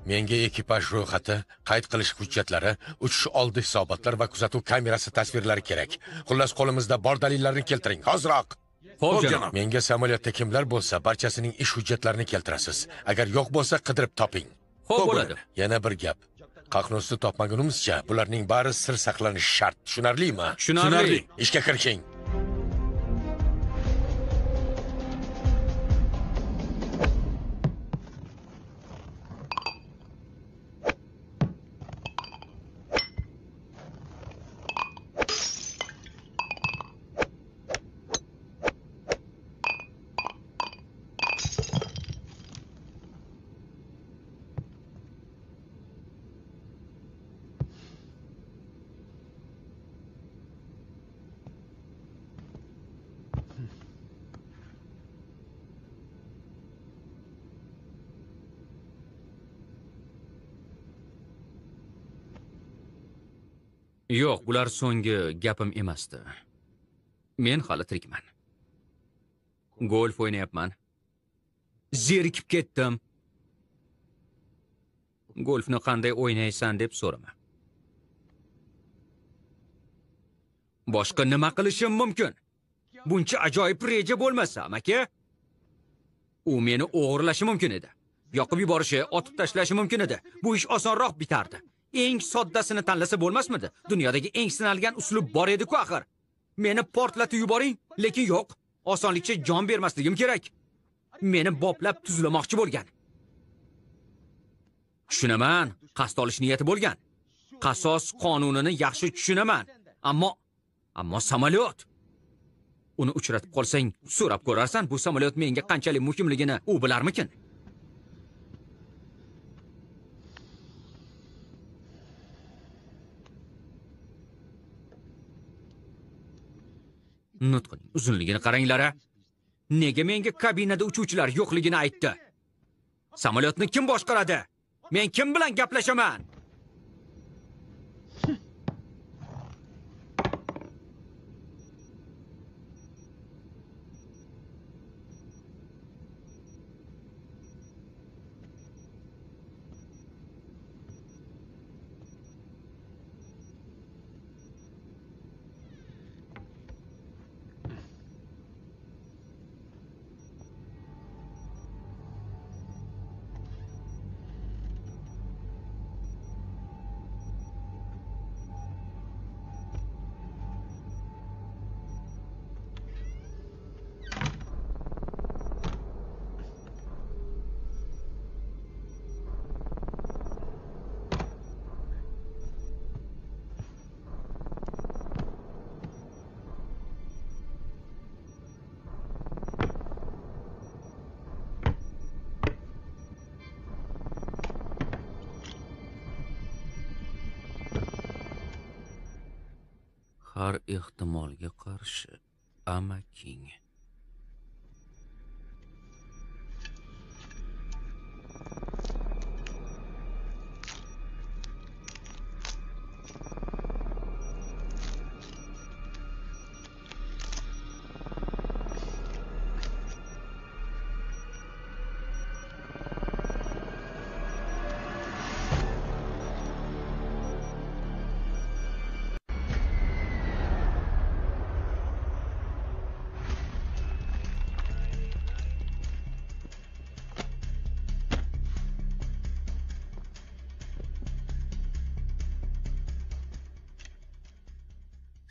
Menga ekipaj ro'yxati qayd qilish hujjatlari uchish oldi hisobotlar va kuzatuv kamerasi tasvirlari kerak. Xullas qo'limizda bor dalillarni keltiring. Hoziroq! Xo'p, janob. menga samolyotda kimlar bo'lsa barchasining ish hujjatlarini keltirasiz. Agar yo'q bo'lsa qidirib toping. Xo'p bo'ladi. yana bir gap qaqnusni topmagunimizcha bularning bari sir saqlanishi shart. Tushunarlimi? Tushunarli. ishga kirishing Yo'q, bular so'nggi gapim emasdi. Men hali tirikman. Golf o'ynayapman. Zerikib ketdim. Golfni qanday o'ynaysan deb so'rama. Boshqa nima qilishim mumkin? Buncha ajoyib reja bo'lmasa, aka? U meni o'g'irlashi mumkin edi. Yoqib yuborishi, otib tashlashi mumkin edi. Bu ish osonroq bitardi. Eng soddasini tanlasa bo'lmasmidi? Dunyodagi eng sinalgan uslub bor edi-ku axir. Meni portlatib yuboring, lekin yo'q. Osonlikcha jon bermasligim kerak. Meni boplab tuzlamoqchi bo'lgan. Tushunaman, qasd olish niyati bo'lgan. Qasos qonunini yaxshi tushunaman. Ammo ammo samolyot uni uchratib qolsang, so'rab ko'rarsan, bu samolyot menga qanchalik muhimligini u bilarmikin? Nutqining uzunligini qaranglar -a. Nega menga kabinada uchuvchilar yo'qligini aytdi? Samolyotni kim boshqaradi? Men kim bilan gaplashaman? Har ehtimolga qarshi amaking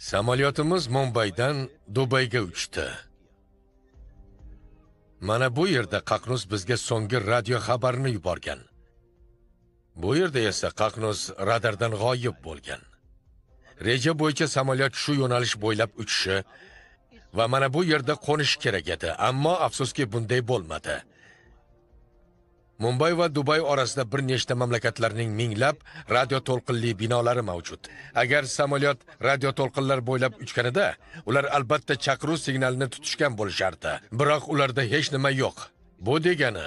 Samolyotimiz Mumbaydan Dubayga uchdi. Mana bu yerda Qaqnus bizga so'nggi radio xabarini yuborgan. Bu yerda esa Qaqnus radardan g'oyib bo'lgan. Reja bo'yicha samolyot shu yo'nalish bo'ylab uchishi va mana bu yerda qo'nish kerak edi, ammo afsuski bunday bo'lmadi. Mumbay va Dubay orasida bir nechta mamlakatlarning minglab radio to'lqinli binolari mavjud. Agar samolyot radio to'lqinlar bo'ylab uchganida, ular albatta chaqiruv signalini tutishgan bo'lishardi. Biroq ularda hech nima yo'q. Bu degani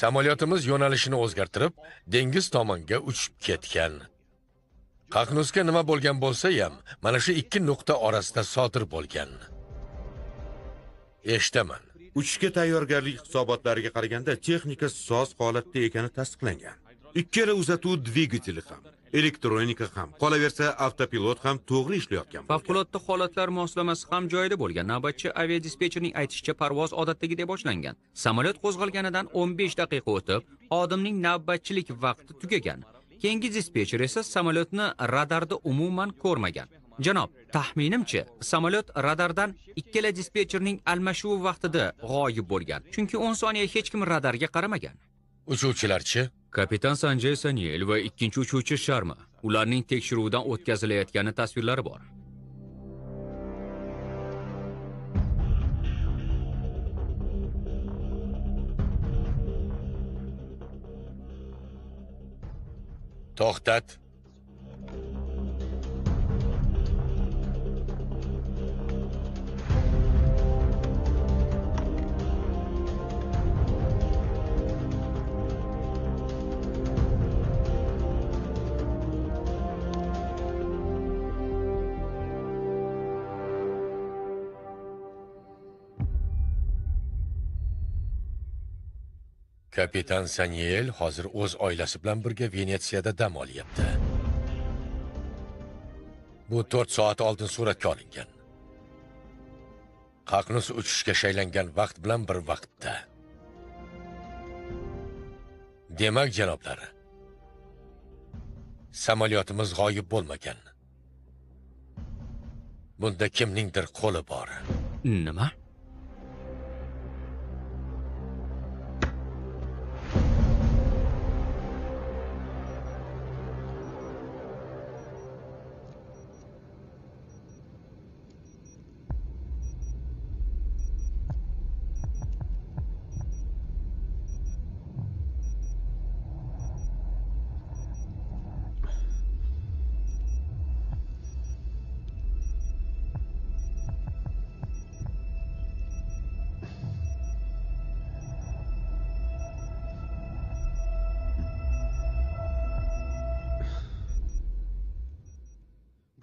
samolyotimiz yo'nalishini o'zgartirib, dengiz tomonga uchib ketgan. Qaqnusga nima bo'lgan bo'lsa ham, mana shu ikki nuqta orasida sodir bo'lgan. Eshitaman. Uchishga tayyorgarlik hisobotlariga qaraganda texnika soz holatda ekani tasdiqlangan. Ikkala uzatuv dvigateli ham, elektronika ham, qolaversa avtopilot ham to'g'ri ishlayotgan. Favqulodda holatlar moslamasi ham joyida bo'lgan. Navbatchi aviadispetcherning aytishicha parvoz odatdagidek boshlangan. Samolyot qo'zg'alganidan 15 daqiqa o'tib, xodimning navbatchilik vaqti tugagan. Keyingi dispetcher esa samolyotni radarda umuman ko'rmagan. Janob, taxminimcha, samolyot radardan ikkala dispetcherning almashuvi vaqtida g'oyib bo'lgan. Chunki 10 soniya hech kim radarga qaramagan. Uchuvchilarchi? Kapitan Sanjay Sanyel va ikkinchi uchuvchi Sharma ularning tekshiruvdan o'tkazilayotgani tasvirlari bor. To'xtat. Kapitan sanyel hozir o'z oilasi bilan birga venetsiyada dam olyapti. Bu 4 soat oldin suratga olingan. Qaqnus uchishga shaylangan vaqt bilan bir vaqtda. Demak janoblar samolyotimiz g'oyib bo'lmagan. Bunda kimningdir qo'li bor. Nima?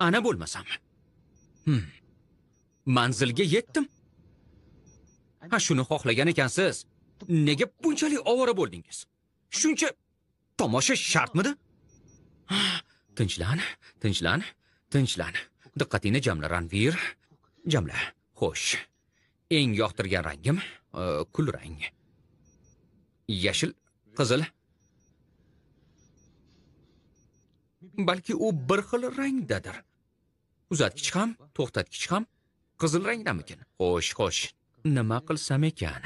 Ana bo'lmasam. Hmm. Manzilga yetdim. Ha shuni xohlagan ekansiz. Nega bunchalik ovora bo'ldingiz? Shuncha tomosha shartmidi? Ha, Tinchlan, tinchlan, tinchlan. Diqqatingni jamla Ranvir. Jamla. Xo'sh. Eng yoqtirgan rangim kulrang kul. Yashil, qizil. Balki u bir xil rangdadir. Uzatgich ham, to'xtatgich ham qizil rangdamikin? Xo'sh, xo'sh. Nima qilsam ekan?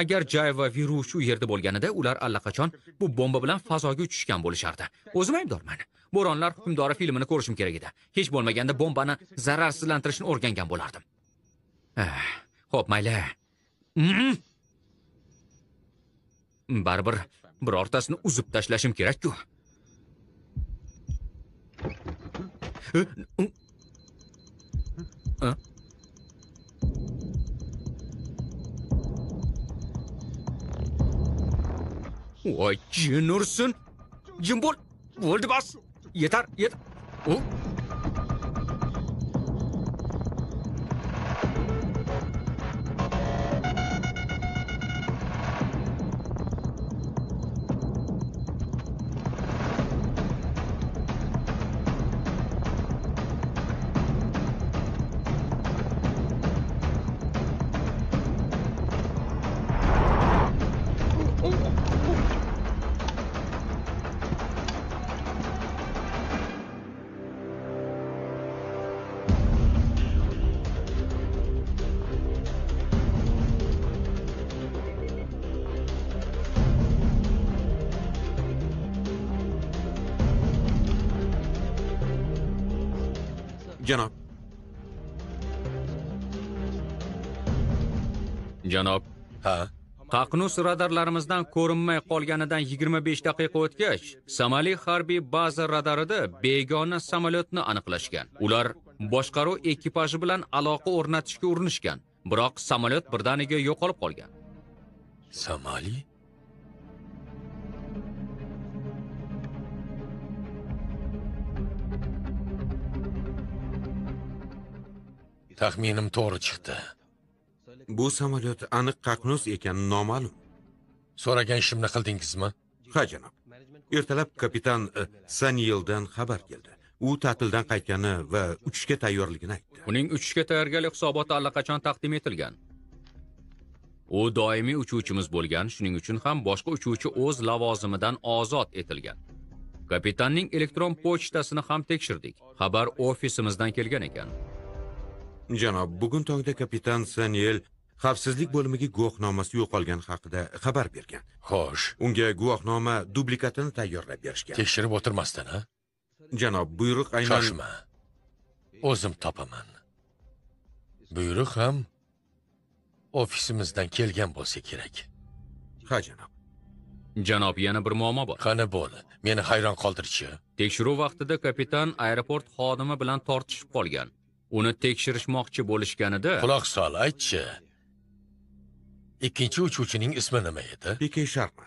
Agar Jay va Viru shu yerda bo'lganida, ular allaqachon bu bomba bilan fazoga uchishgan bo'lishardi. O'zim aybdorman. Bo'ronlar hukmdori filmini ko'rishim kerak edi. Hech bo'lmaganda bombani zararsizlantirishni o'rgangan bo'lardim. ho'p Xo'p, mayli. Baribir birortasini uzib tashlashim kerak-ku. Ha? Voy, jin ursin. Jin bo'l. Bo'ldi bas. Yetar, yetar. O. Qaqnus radarlarimizdan ko'rinmay qolganidan 25 daqiqa o'tgach, Somali harbiy baza radarida begona samolyotni aniqlashgan. Ular boshqaruv ekipaji bilan aloqa o'rnatishga urinishgan, biroq samolyot birdaniga yo'qolib qolgan. somali taxminim to'g'ri chiqdi bu samolyot aniq Qaqnus ekani noma'lum. so'ragan ishimni qildingizmi Ha, janob. Ertalab kapitan e, Saniyeldan xabar keldi. U ta'tildan qaytgani va uchishga tayyorligini aytdi. Uning uchishga tayyorgarlik hisoboti allaqachon taqdim etilgan. U doimiy uchuvchimiz bo'lgan, shuning uchun ham boshqa uchuvchi o'z lavozimidan ozod etilgan. Kapitanning elektron pochtasini ham tekshirdik. Xabar ofisimizdan kelgan ekan. Janob, bugun tongda kapitan Saniyel xavfsizlik bo'limiga guvohnomasi yo'qolgani haqida xabar bergan. xo'sh Unga guvohnoma dublikatini tayyorlab berishgan. tekshirib o'tirmasdan a Janob, buyruq aynan shoshma o'zim topaman buyruq ham ofisimizdan kelgan bo'lsa kerak Ha, janob. Janob, yana bir muammo bor. qani bo'l meni hayron qoldirchi Tekshiruv vaqtida kapitan aeroport xodimi bilan tortishib qolgan. Uni tekshirishmoqchi bo'lishganida quloq sol aytchi ikkinchi uchuvchining ismi nima edi Pike Sharma.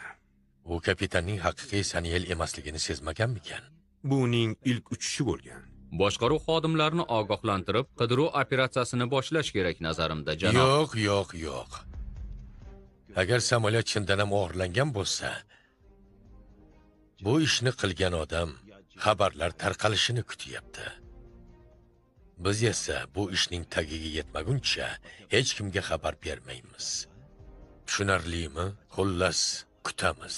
u kapitanning haqiqiy saniyel emasligini sezmaganmikan Bu uning ilk uchishi bo'lgan. boshqaruv xodimlarini ogohlantirib, qidiruv operatsiyasini boshlash kerak nazarimda, janob. yo'q yo'q yo'q agar samolyot chindan ham o'g'irlangan bo'lsa bu ishni qilgan odam xabarlar tarqalishini kutyapti biz esa bu ishning tagiga yetmaguncha hech kimga xabar bermaymiz tushunarlimi? Xullas kutamiz.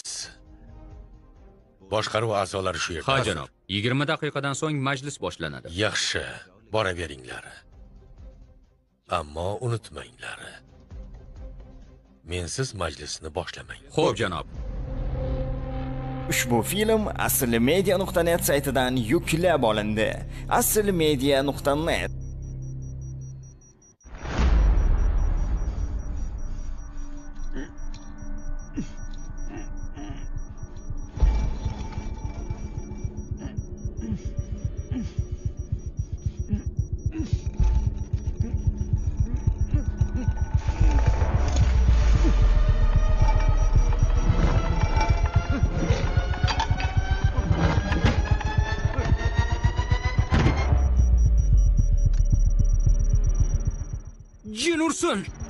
Boshqaruv a'zolari shu yerda ha janob. 20 daqiqadan so'ng majlis boshlanadi. Yaxshi boraveringlar ammo unutmanglar. Mensiz majlisni boshlamang. Xo'p janob. Ushbu film asl media.net saytidan yuklab olindi. Asl media.net jin ursin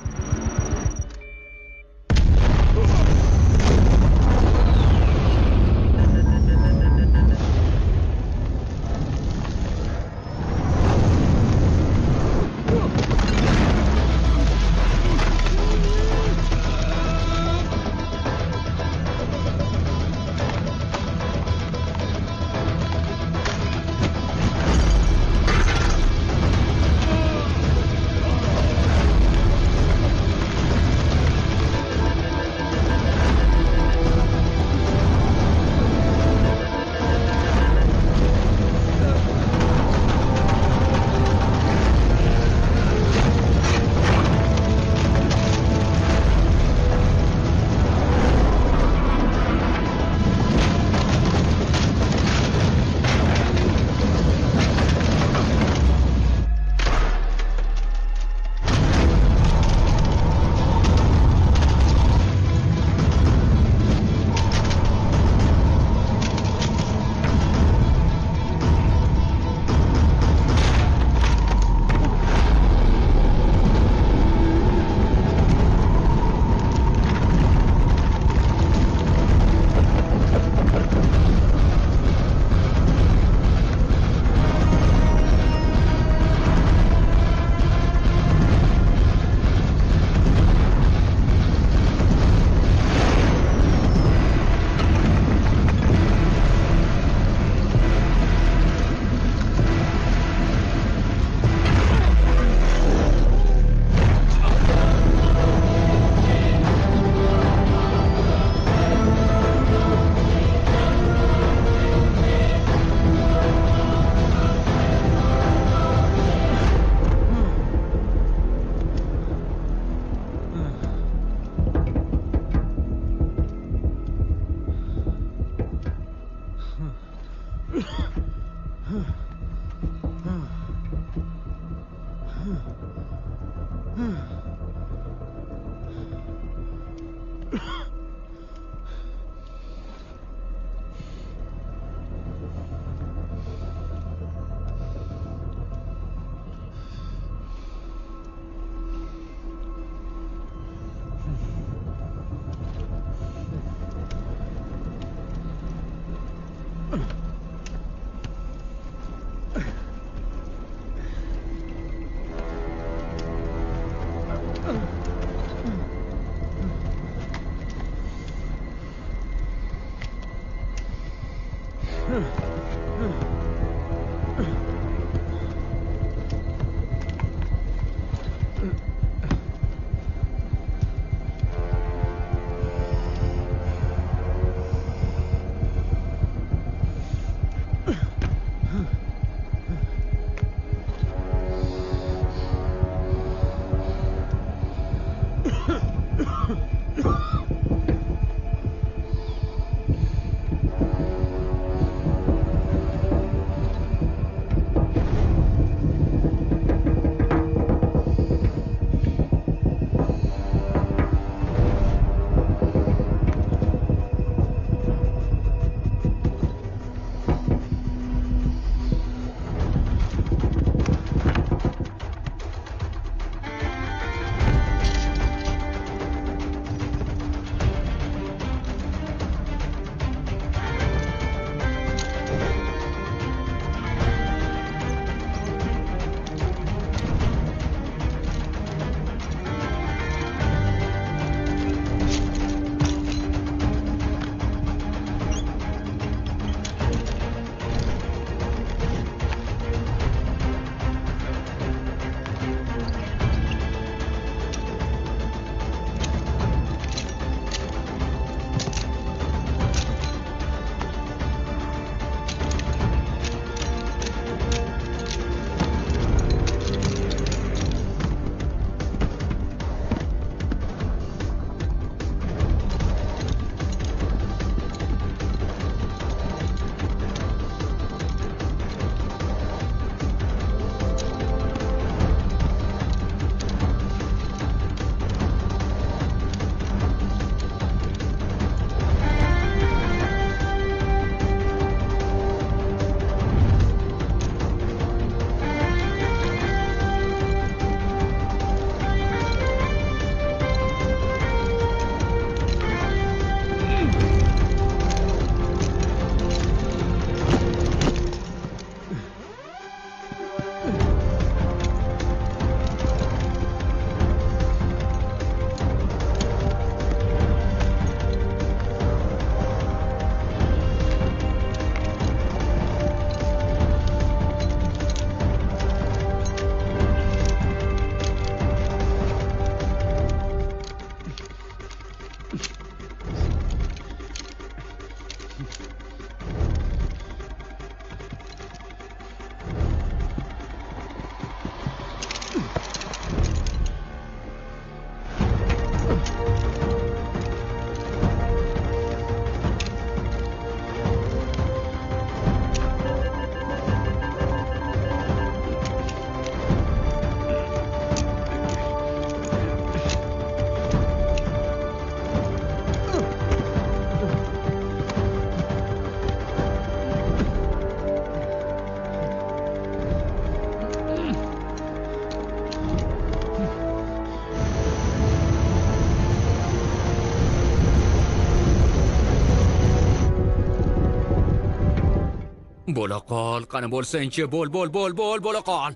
bo'la qol. Qani bo'lsinchi bo'l bo'l bo'l bo'l bo'la qol.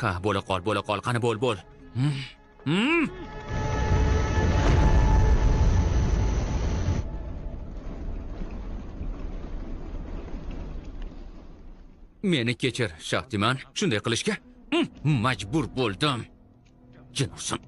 Ha bo'la qol bo'la qol. Qani bo'l bo'l. Hmm, hmm. Meni kechir shahtiman shunday qilishga majbur bo'ldim jin ursin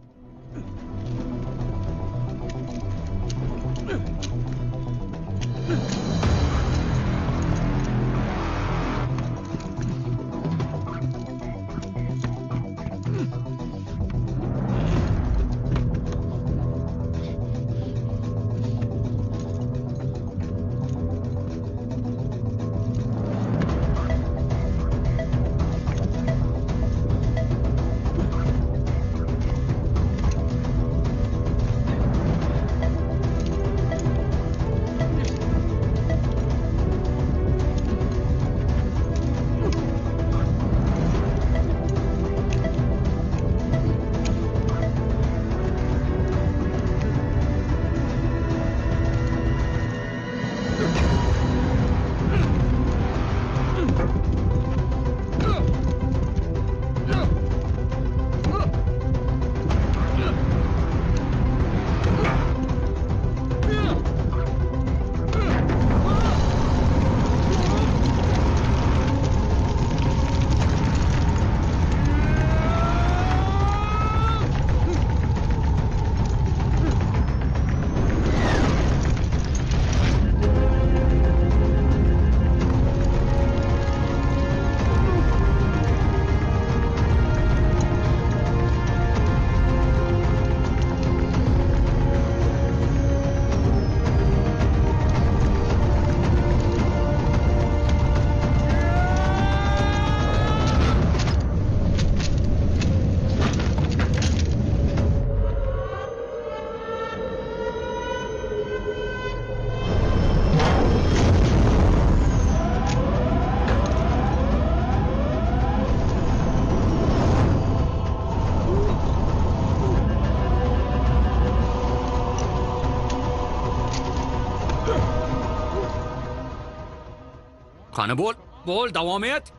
qani bo'l bo'l davom et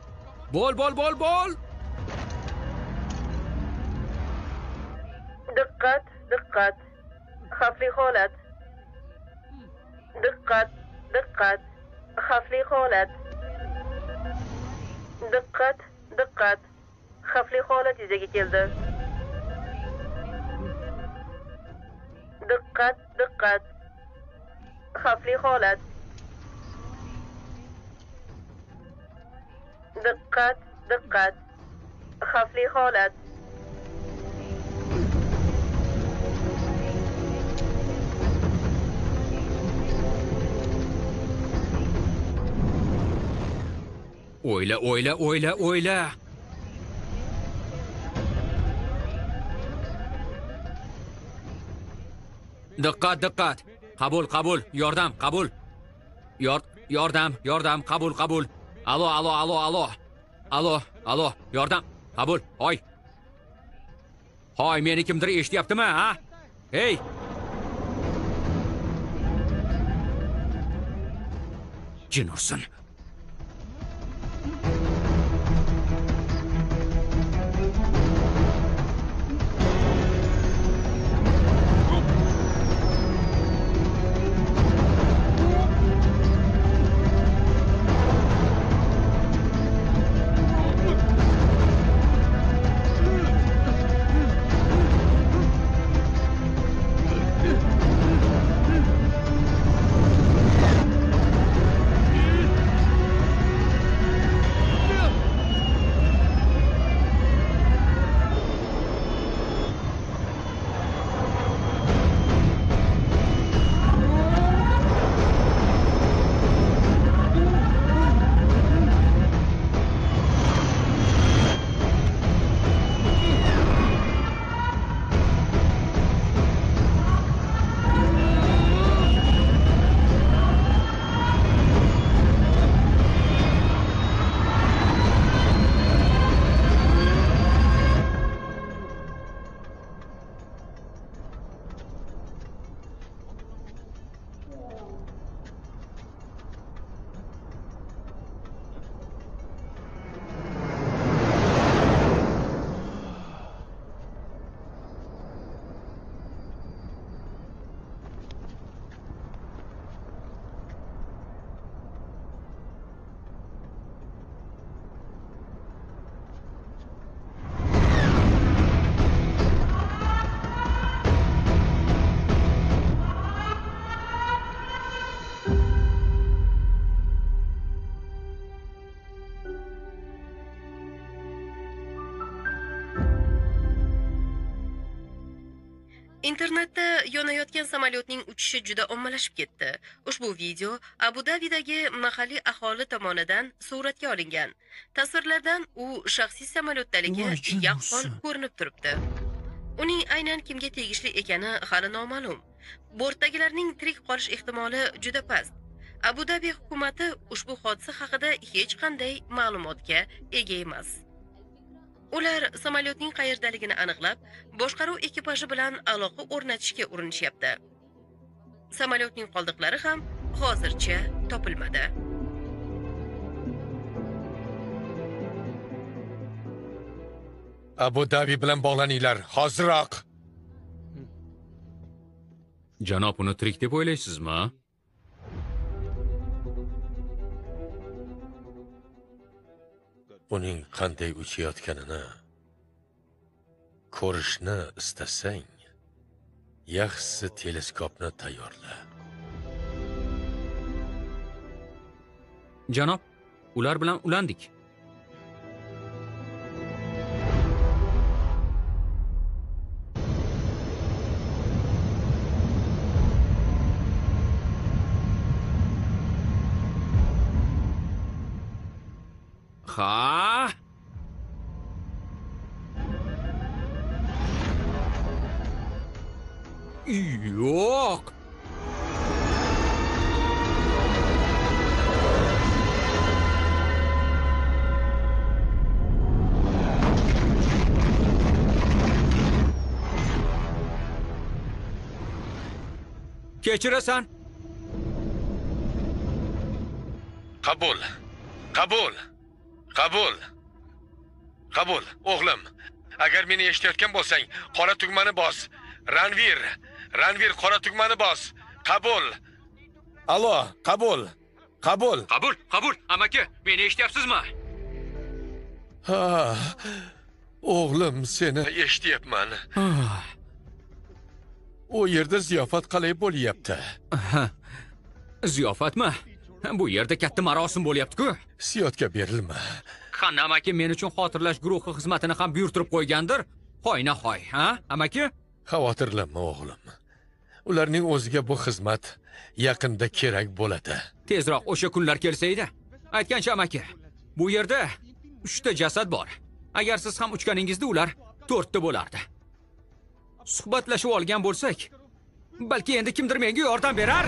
bo'l bo'l bo'l bo'l Diqqat, diqqat. Xavfli holat. Diqqat, diqqat. Xavfli holat. Diqqat, diqqat. Xavfli holat yuzaga keldi. Diqqat, diqqat. Xavfli holat. Diqqat, diqqat. Xavfli holat. o'yla o'yla o'yla o'yla. Diqqat diqqat. Qabul qabul. Yordam qabul. Yor- yordam yordam. Qabul qabul. Alo alo alo alo. Alo alo. Yordam qabul hoy hoy meni kimdir eshityaptimi ha? Hey. Jin ursin Internetda yonayotgan samolyotning uchishi juda ommalashib ketdi. Ushbu video Abu Dabidagi mahalliy aholi tomonidan suratga olingan. Tasvirlardan u shaxsiy samolyotdaligi yaqqol ko'rinib turibdi. Uning aynan kimga tegishli ekani hali noma'lum. Bortdagilarning tirik qolish ehtimoli juda past. Abu Dabi hukumati ushbu hodisa haqida hech qanday ma'lumotga ega emas. Ular samolyotning qayerdaligini aniqlab, boshqaruv ekipaji bilan aloqa o'rnatishga urinishyapti. Samolyotning qoldiqlari ham hozircha topilmadi. abu dabi bilan bog'laninglar hoziroq Janob uni tirik deb o'ylaysizmi? Uning qanday uchayotganini ko'rishni istasang yaxshisi teleskopni tayyorla Janob, ular bilan ulandik. Ha? Kechirasan. qabul qabul qabul qabul o'g'lim agar meni eshitayotgan bo'lsang qora tugmani bos. Ranvir. Ranvir qora tugmani bos. Qabul allo qabul qabul Qabul, qabul. Amaki, meni eshityapsizmi? ha o'g'lim seni eshityapman. Ah, u yerda ziyofat qalay bo'lyapti Ziyofatmi? Bu yerda katta marosim bo'lyapti-ku. siyotga berilma Qanna amaki men uchun xotirlash guruhi xizmatini ham buyurtirib qo'ygandir. Hoyna hoy, ha? Amaki? xavotirlanma o'g'lim ularning o'ziga bu xizmat yaqinda kerak bo'ladi Tezroq o'sha kunlar kelsa edi. Aytgancha amaki, bu yerda 3 ta jasad bor. Agar siz ham uchganingizda ular 4 ta bo'lardi. Suhbatlashib olgan bo'lsak, balki endi kimdir menga yordam berar.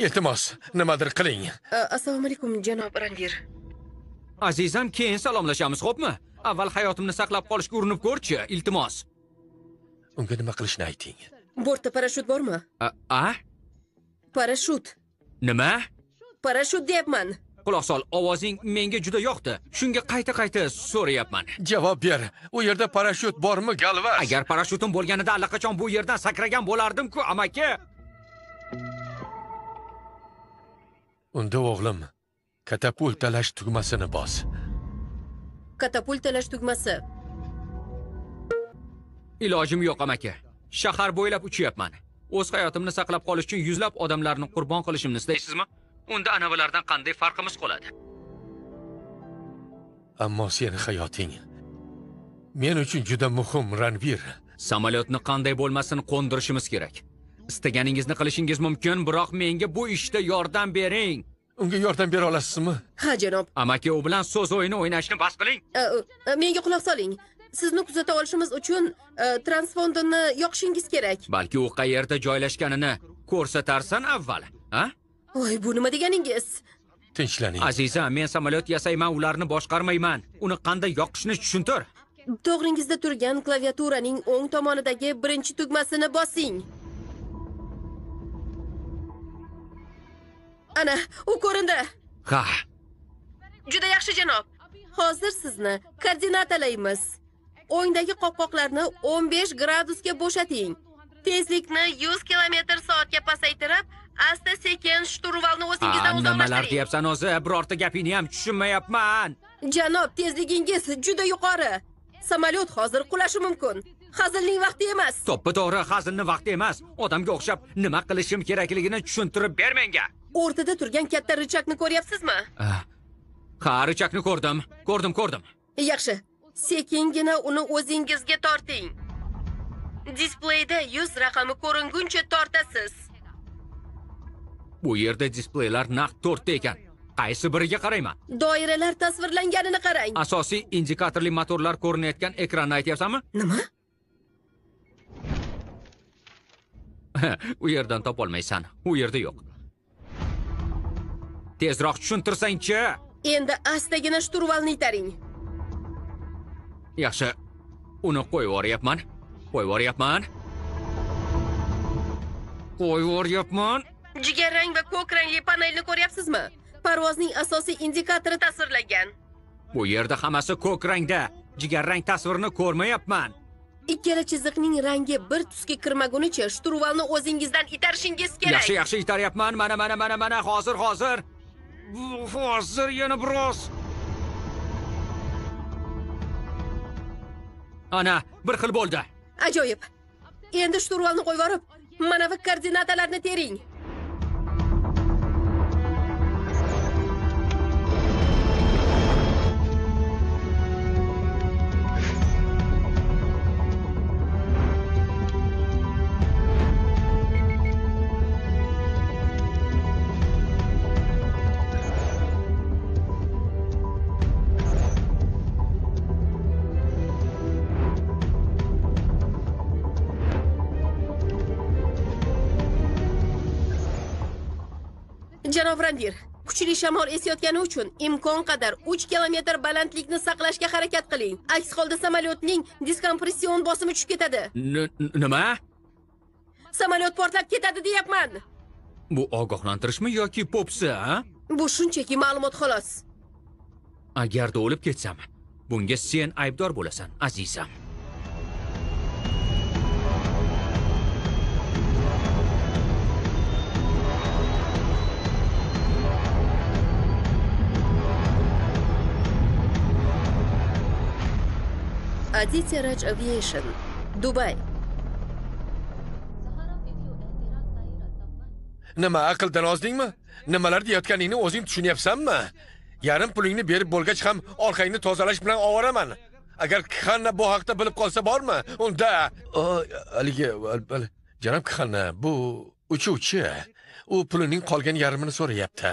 iltimos nimadir qiling Assalomu alaykum janob Ranvir. Azizam, keyin salomlashamiz, xo'pmi? Avval hayotimni saqlab qolishga urinib ko'rchi, iltimos. unga nima qilishni ayting Bortda parashyut bormi? A? a? Parashyut. Nima? Parashyut deyapman. Quloq sol, ovozing menga juda yoqdi. Shunga qayta-qayta so'rayapman. javob ber u yerda parashyut bormi galvas Agar parashyutim bo'lganida allaqachon bu yerdan sakragan bo'lardim-ku, amaki. unda o'g'lim katapultalash tugmasini bos Katapultalash tugmasi. Ilojim yo'q, amaki. Shahar bo'ylab uchyapman. O'z hayotimni saqlab qolish uchun yuzlab odamlarni qurbon qilishimni istaysizmi? Unda anavilardan qanday farqimiz qoladi? ammo seni hayoting men uchun juda muhim ranvir Samolyotni qanday bo'lmasini qo'ndirishimiz kerak. Istaganingizni qilishingiz mumkin, biroq menga bu ishda yordam bering. unga yordam bera olasizmi Ha janob. Amaki u bilan so'z o'yini o'ynashni bas qiling. A, a, Menga quloq soling. Sizni kuzata olishimiz uchun a, transpondonni yoqishingiz kerak. Balki u qayerda joylashganini ko'rsatarsan avval, ha? Voy, bu nima deganingiz? tinchlaning Aziza, men samolyot yasayman, ularni boshqarmayman. Uni qanday yoqishni tushuntir. To'g'ringizda turgan klaviaturaning o'ng tomonidagi birinchi tugmasini bosing. Ana, u ko'rindi. Ha, Juda yaxshi janob. Hozir sizni koordinatalaymiz. O'ngdagi qopqoqlarni 15 gradusga bo'shating. Tezlikni 100 km soatga pasaytirib, asta sekin shturvalni o'zingizdan Ha, nimalar deyapsan o'zi? Birorta gapingni ham tushunmayapman. Janob, tezligingiz juda yuqori. Samolyot hozir qulashi mumkin. Hazilning vaqti emas. To'ppa to'g'ri, hazilni vaqti emas. Odamga o'xshab nima qilishim kerakligini tushuntirib ber menga. O'rtada turgan katta richakni ko'ryapsizmi? Ah, Ha, richakni ko'rdim. Ko'rdim, ko'rdim. Yaxshi. Sekingina uni o'zingizga torting. Displeyda 100 raqami ko'ringuncha tortasiz. Bu yerda displeylar naq 4 ta ekan. Qaysi biriga qarayman? Doiralar tasvirlanganini qarang. Asosiy indikatorli motorlar ko'rinayotgan ekranni aytyapsanmi? Nima? <laughs> u yerdan topolmaysan. U yerda yo'q. Tezroq tushuntirsang-chi. Endi astagina shturvalni itaring. Yaxshi. Uni qo'yib yuboryapman. Qo'yib yuboryapman. Qo'yib yuboryapman. Jigarrang va ko'k rangli panelni ko'ryapsizmi? Parvozning asosiy indikatori tasvirlangan. Bu yerda hammasi ko'k rangda. Jigarrang tasvirini ko'rmayapman. Ikkala chiziqning rangi bir tusga kirmagunicha shturvalni o'zingizdan itarishingiz kerak. Yaxshi, yaxshi itaryapman. Mana, mana, mana, mana, hozir, hozir. Bu- Hozir yana biroz. Ana, bir xil bo'ldi. Ajoyib. Endi shturvalni qo'yib yuborib, manavi koordinatalarni tering. Janob Randir, kuchli shamol esayotgani uchun imkon qadar 3 kilometr balandlikni saqlashga harakat qiling. Aks holda samolyotning diskompression bosimi tushib ketadi. Nima? Samolyot portlab ketadi deyapman. Bu ogohlantirishmi yoki popsi? Bu shunchaki ma'lumot xolos. Agarda o'lib ketsam, bunga sen aybdor bo'lasan, azizam. Aditya Raj Aviation, Dubay. Nima aqldan ozdingmi? Nimalar deyotganingni o'zing tushunyapsanmi? Yarim pulingni berib bo'lgach ham orqangni tozalash bilan ovoraman. Agar Khanna bu haqda bilib qolsa bormi? Unda haligi al- janob Khanna bu uchuvchi. U pulining qolgan yarmini so'rayapti.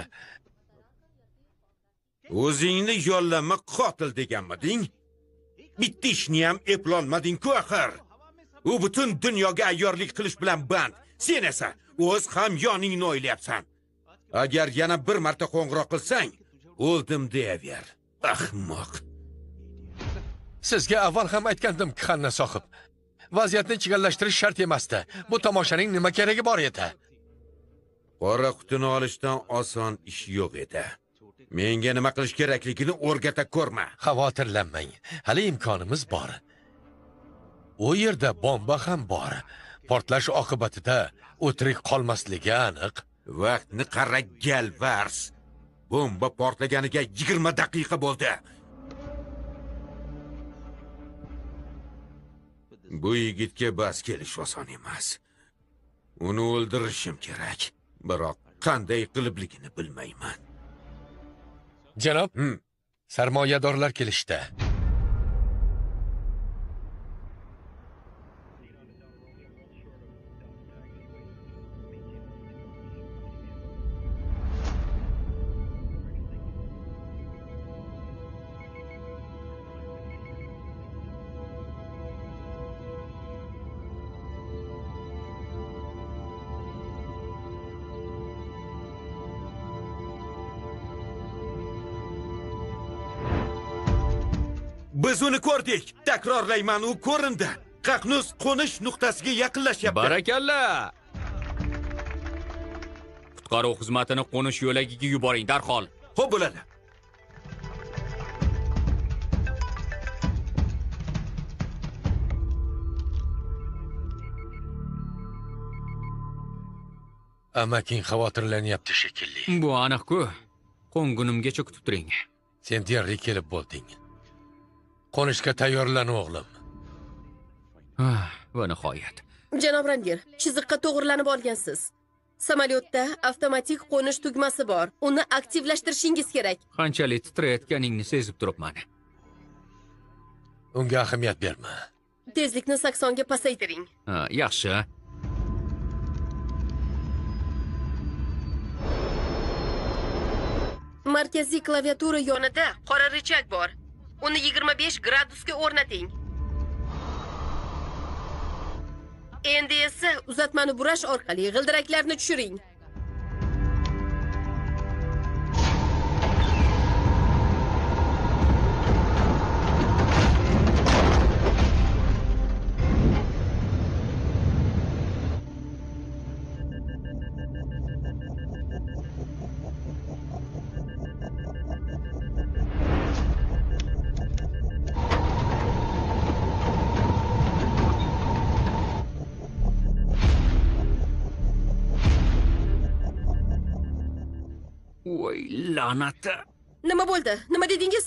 O'zingni yollama qotil deganmiding? Bitta ishni ham eplolmading-ku axir. U butun dunyoga ayyorlik qilish bilan band. Sen esa o'z ham yoningni o'ylayapsan. Agar yana bir marta qo'ng'iroq qilsang, o'ldim deyaver. Ahmoq. Sizga avval ham aytgandim Khanna sohib. Vaziyatni chigallashtirish shart emasdi. Bu tomoshaning nima keragi bor edi? Qora qutini olishdan oson ish yo'q edi. Menga nima qilish kerakligini o'rgata ko'rma. Xavotirlanmang. Hali imkonimiz bor. U yerda bomba ham bor. Portlash oqibatida o'tirik qolmasligi aniq. Vaqtni qara galvars. Bomba portlaganiga 20 daqiqa bo'ldi. Bu yigitga bas kelish oson emas. Uni o'ldirishim kerak. Biroq qanday qilibligini bilmayman. Janob, Hmm. sarmoyadorlar kelishdi. Uni ko'rdik. Takrorlayman, u ko'rindi. Qaqnus qo'nish nuqtasiga yaqinlashyapti. Barakalla! Qutqaruv xizmatini qo'nish yo'lagiga yuboring darhol. Xo'p bo'ladi. Amaking xavotirlanyapti shekilli. Bu aniq-ku. Qo'ngunimgacha kutib turing. Sen deyarli kelib bo'lding. Qo'nishga tayyorlan o'g'lim. Ah, va nihoyat. Janob Randir, chiziqqa to'g'rilanib olgansiz. Samolyotda avtomatik qo'nish tugmasi bor. Uni aktivlashtirishingiz kerak. Qanchalik titrayotganingni sezib turibman. Unga ahamiyat berma. tezlikni 80 ga pasaytiring Ha, yaxshi. markaziy klaviatura yonida qora richak bor uni 25 gradusga o'rnating. Endi esa uzatmani burash orqali g'ildiraklarni tushiring. La'nati. nima bo'ldi nima dedingiz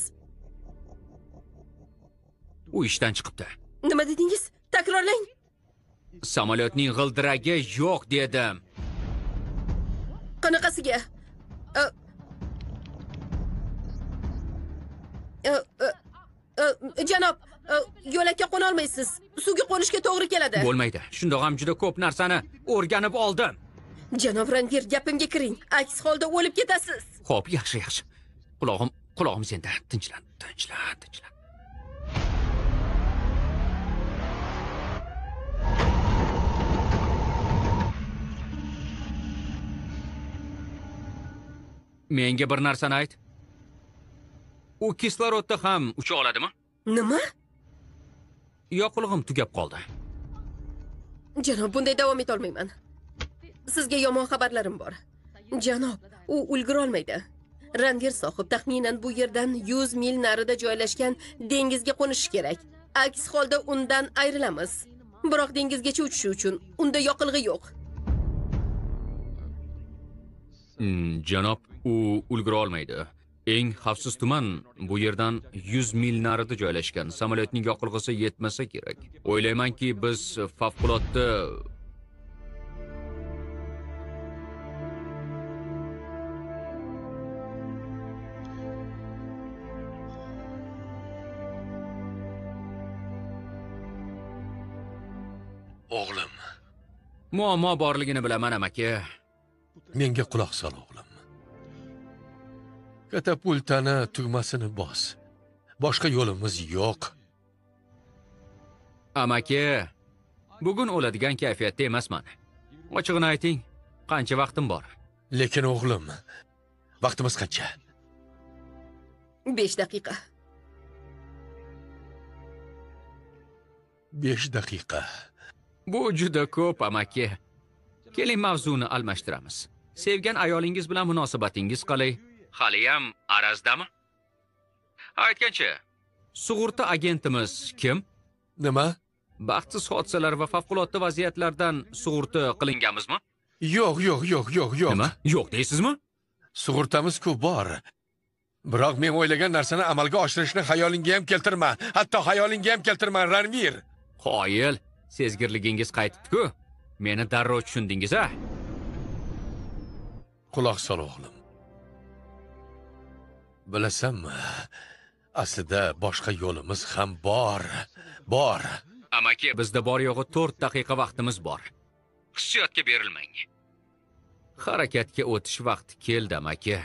U ishdan chiqibdi. nima dedingiz takrorlang Samolyotning g'ildiragi yo'q dedim. qanaqasiga janob yo'lakka qo'na olmaysiz suvga qo'nishga to'g'ri keladi Bo'lmaydi. Shundoq ham juda ko'p narsani o'rganib oldim. Janob ranvir gapimga kiring aks holda o'lib ketasiz Xo'p, yaxshi, yaxshi. Qulog'im, qulog'im senda. Tinchlan, tinchlan, tinchlan. Menga bir narsani ayt. U kislorodda ham ucha oladimi? nima Yoqilg'im tugab qoldi. janob bunday davom etolmayman sizga yomon xabarlarim bor janob u ulgurolmaydi ranvir sohib taxminan bu yerdan 100 mil narida joylashgan dengizga qo'nishi kerak aks holda undan ayrilamiz biroq dengizgacha uchishi uchun unda yoqilg'i yo'q Hmm, janob, u ulgura olmaydi. Eng xavfsiz tuman bu yerdan 100 mil narida joylashgan. Samolyotning yoqilg'isi yetmasa kerak. O'ylaymanki, biz favqulodda muammo borligini bilaman amaki. menga quloq sol o'g'lim katapultani tugmasini bos boshqa yo'limiz yo'q Amaki, bugun o'ladigan kayfiyatda emasman. Ochig'ini ayting, qancha vaqtim bor? lekin o'g'lim vaqtimiz qancha 5 daqiqa 5 daqiqa Bu juda ko'p amaki. Keling mavzuni almashtiramiz. Sevgan ayolingiz bilan munosabatingiz qalay? Haliyam arazdami? Aytgancha, sug'urta agentimiz kim? nima Baxtsiz hodisalar va favqulodda vaziyatlardan sug'urta qilinganmizmi? yo'q yo'q yo'q yo'q yo'q Nima? Yo'q deysizmi? sug'urtamiz-ku bor biroq men o'ylagan narsani amalga oshirishni xayolingga ham keltirma hatto xayolingga ham keltirma ranvir Qoyil, sezgirligingiz qaytibdi-ku. Meni darrov tushundingiz, a? quloq sol o'g'lim bilasanmi aslida boshqa yo'limiz ham bor bor Amaki, bizda bor yo'g'i 4 daqiqa vaqtimiz bor. Hissiyotga berilmang. Harakatga o'tish vaqti keldi, amaki.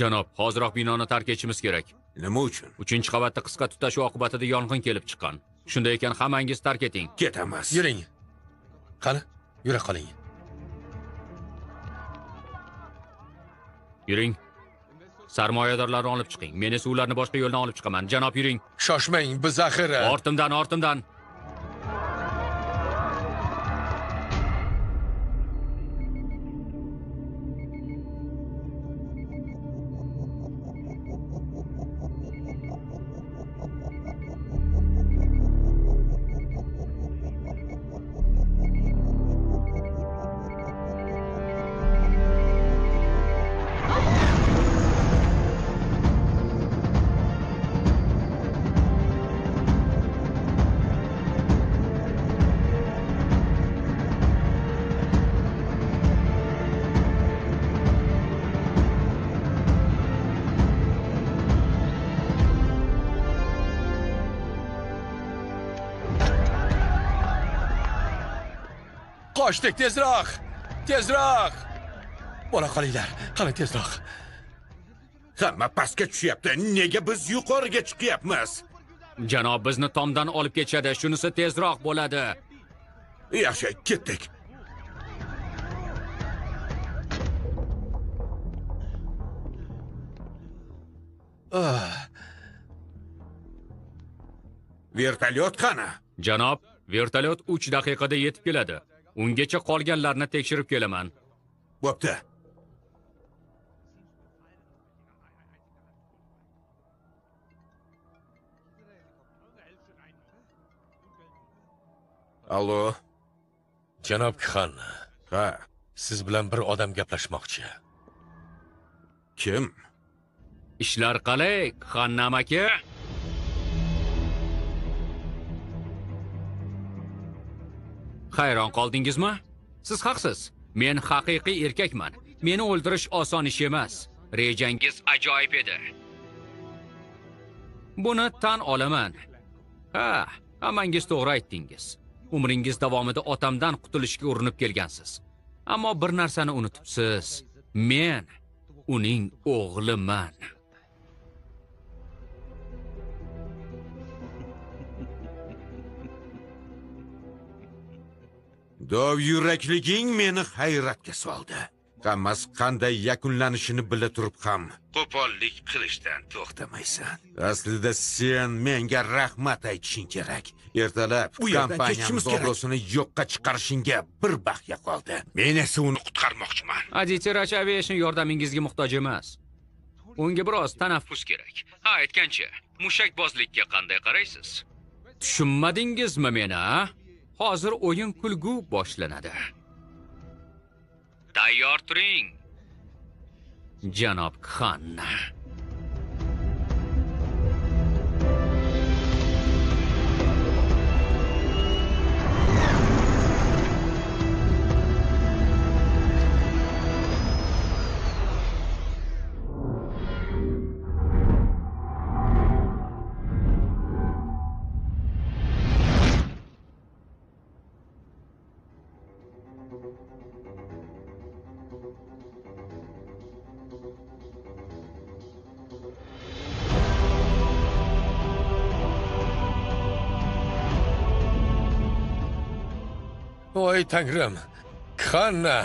Janob, hoziroq binoni tark etishimiz kerak. Nima uchun? Uchinchi qavatda qisqa tutashuv oqibatida yong'in kelib chiqqan. shunday ekan hammangiz tark eting. Ketamiz yuring. Qani? Yura qoling. Yuring. Sarmoyadorlarni olib chiqing. Men esa ularni boshqa yo'ldan olib chiqaman. Janob yuring. Shoshmang biz axir ortimdan ortimdan qochdik tezroq tezroq. Bo'la qolinglar qani tezroq. Hamma pastga tushyapti nega biz yuqoriga chiqyapmiz? Janob bizni tomdan olib ketishadi shunisi tezroq bo'ladi. Yaxshi ketdik. Ah, vertolyot qani? Janob vertolyot 3 daqiqada yetib keladi ungacha qolganlarni tekshirib kelaman. Bo'pti. Allo? Janob kxan ha. Siz bilan bir odam gaplashmoqchi. Kim? Ishlar qalay xannam aka hayron qoldingizmi? Siz haqsiz. Men haqiqiy erkakman. Meni o'ldirish oson ish emas. Rejangiz ajoyib edi. Buni tan olaman. Ha hammangiz to'g'ri aytdingiz. Umringiz davomida otamdan qutulishga urinib kelgansiz. Ammo bir narsani unutibsiz. Men uning o'g'liman. Dov yurakliging meni hayratga soldi hammasi qanday yakunlanishini bila turib ham qo'pollik qilishdan to'xtamaysan aslida sen menga rahmat aytishing kerak ertalab Bu yerdan kompaniyam logosini yo'qqa chiqarishingga bir baxya qoldi men esa uni qutqarmoqchiman Raj Aviation yordamingizga muhtoj emas. Unga biroz tanaffus kerak. Ha, aytgancha, mushakbozlikka qanday qaraysiz? Tushunmadingizmi meni, a? Hozir o'yin kulgu boshlanadi. Tayyor turing. Janob Khan. Ey tangrim kxanna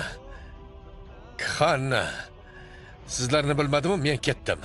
kxanna sizlarni bilmadimu men ketdim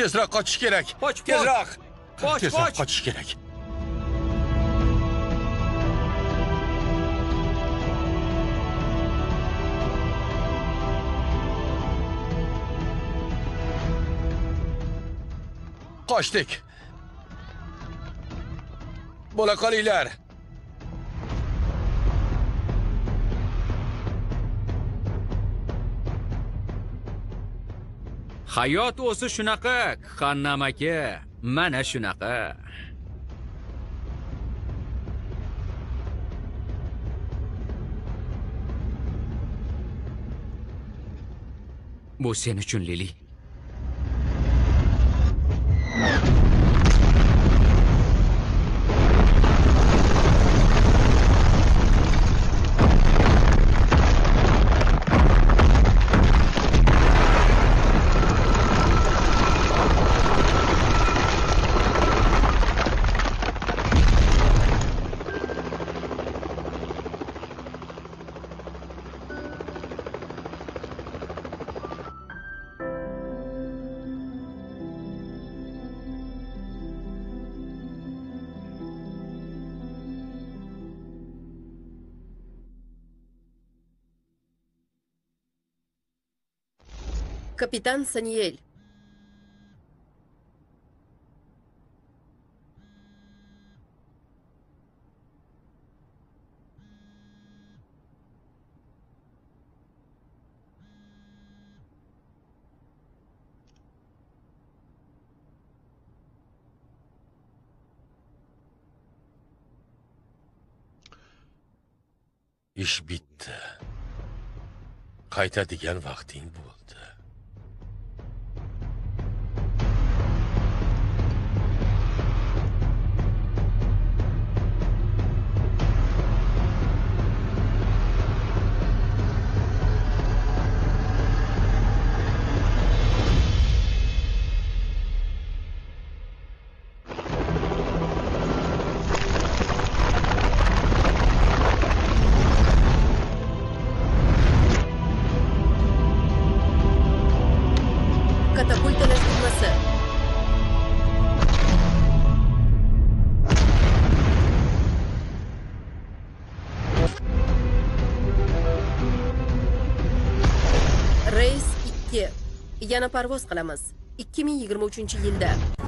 tezroq qochish kerak Qoch, tezroq Qoch, tezroq qoch. qochish kerak qochdik bo'la qolinglar Hayot o'zi shunaqa, Xannam aka. Mana shunaqa. Bu sen uchun, Lili. Kapitan saniel ish bitdi qaytadigan vaqting bo'ldi katapultalash parvoz qilamiz. 2023 yilda.